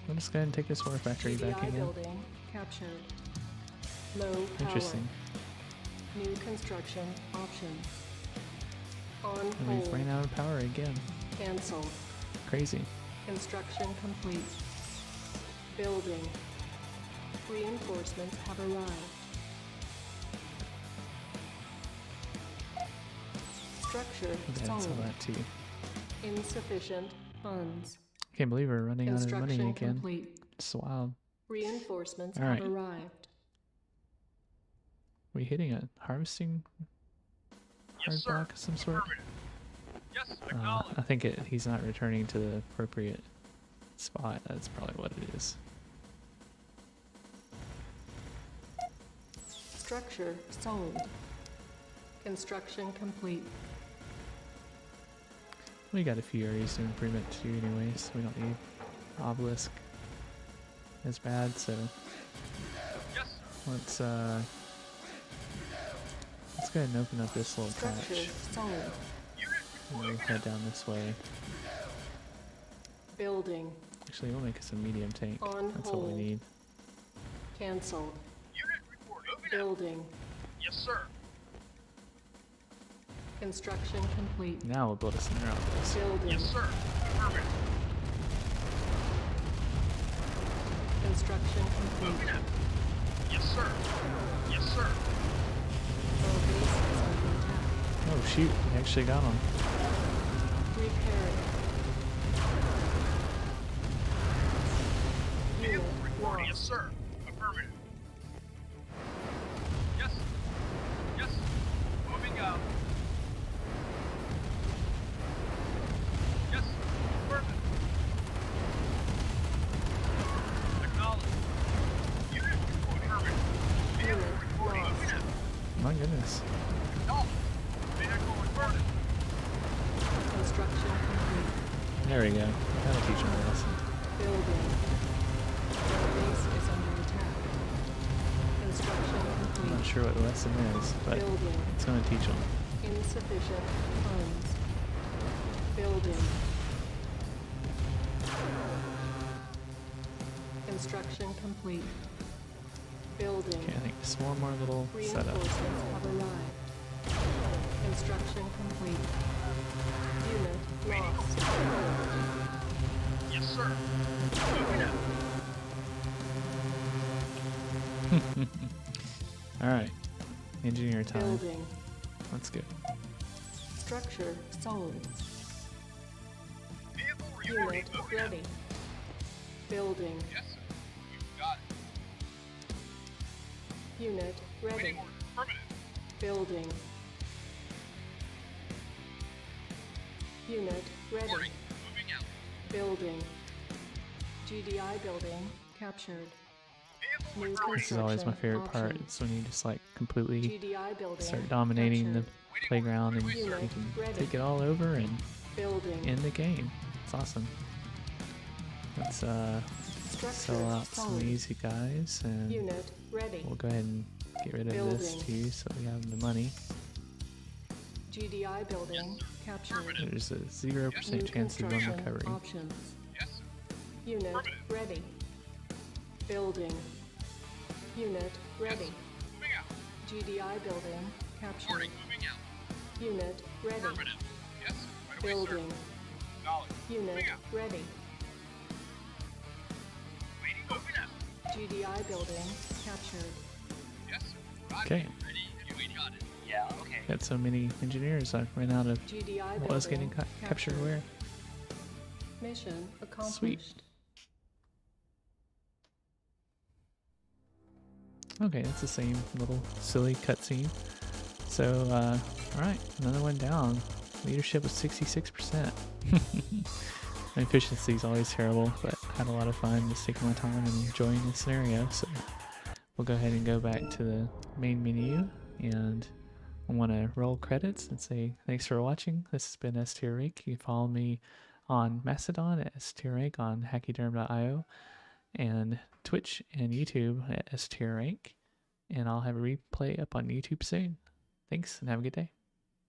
I'll just go ahead and take this war factory back GDI again. building captured. Low power. Interesting. New construction options. On And we've ran out of power again. Cancelled. Crazy. Construction complete. Building. Reinforcements have arrived. Structure Go ahead and that too. Insufficient funds. Can't believe we're running out of money again. complete. It's wild. Reinforcements All have arrived. we hitting a harvesting hard Yes, sir. block of some sort? Yes, Uh. I think it, he's not returning to the appropriate spot. That's probably what it is. Structure sold. Construction complete. We got a few areas of improvement too, anyways. We don't need obelisk as bad, so Yes, let's uh let's go ahead and open up this little Structure patch. sold. Unit we'll head down this way. Building. Actually, we'll make us a medium tank. On That's all we need. Cancelled. Unit report. Moving out. Building. Yes, sir. Construction complete. Now we'll build a another obelisk. Building. Yes, sir. Affirmative. Construction Moving complete. Yes, sir. Yes, sir. Our base is under attack. Oh shoot, we actually got him. Repairing. Construction complete. Building. Okay, I think just one more little setup. Reinforcements. Construction complete. Unit lost. Yes, sir. Moving. Alright. Engineer time. Building. Let's go. Structure sold. Vehicle. Unit ready. Building. Yes, Unit ready. Waiting order. Affirmative. Building. Unit ready. Reporting. Moving out. Building. GDI building captured. New. This is always my Construction favorite part. It's when you just like completely GDI building start dominating the playground and you can Ready. take it all over and building. end the game. It's awesome. Let's uh Structure sell out some of sold. these you guys and Unit ready. we'll go ahead and get rid of this too so we have the money. GDI building captured. Affirmative. There's a zero New percent chance of them construction recovering. options. Yes. Unit Affirmative. ready. Building. Unit ready. Moving out. GDI building captured. Reporting. Moving out. Unit ready. Affirmative. Yes. Right. Building. Acknowledged. Unit ready. Waiting. Moving out. GDI building captured. Yes. Roger. Okay. Ready. You got it. Yeah, okay. Got so many engineers I ran out of GDI what was getting ca- captured where. Mission accomplished. Sweet. Okay, it's the same little silly cutscene. So, uh, alright, another one down. Leadership was 66%. My efficiency is always terrible, but I had a lot of fun just taking my time and enjoying the scenario. So, we'll go ahead and go back to the main menu and I want to roll credits and say thanks for watching. This has been Rank. You can follow me on Mastodon at Rank on hachyderm.io and Twitch and YouTube at S-Tier Rank. And I'll have a replay up on YouTube soon. Thanks and have a good day.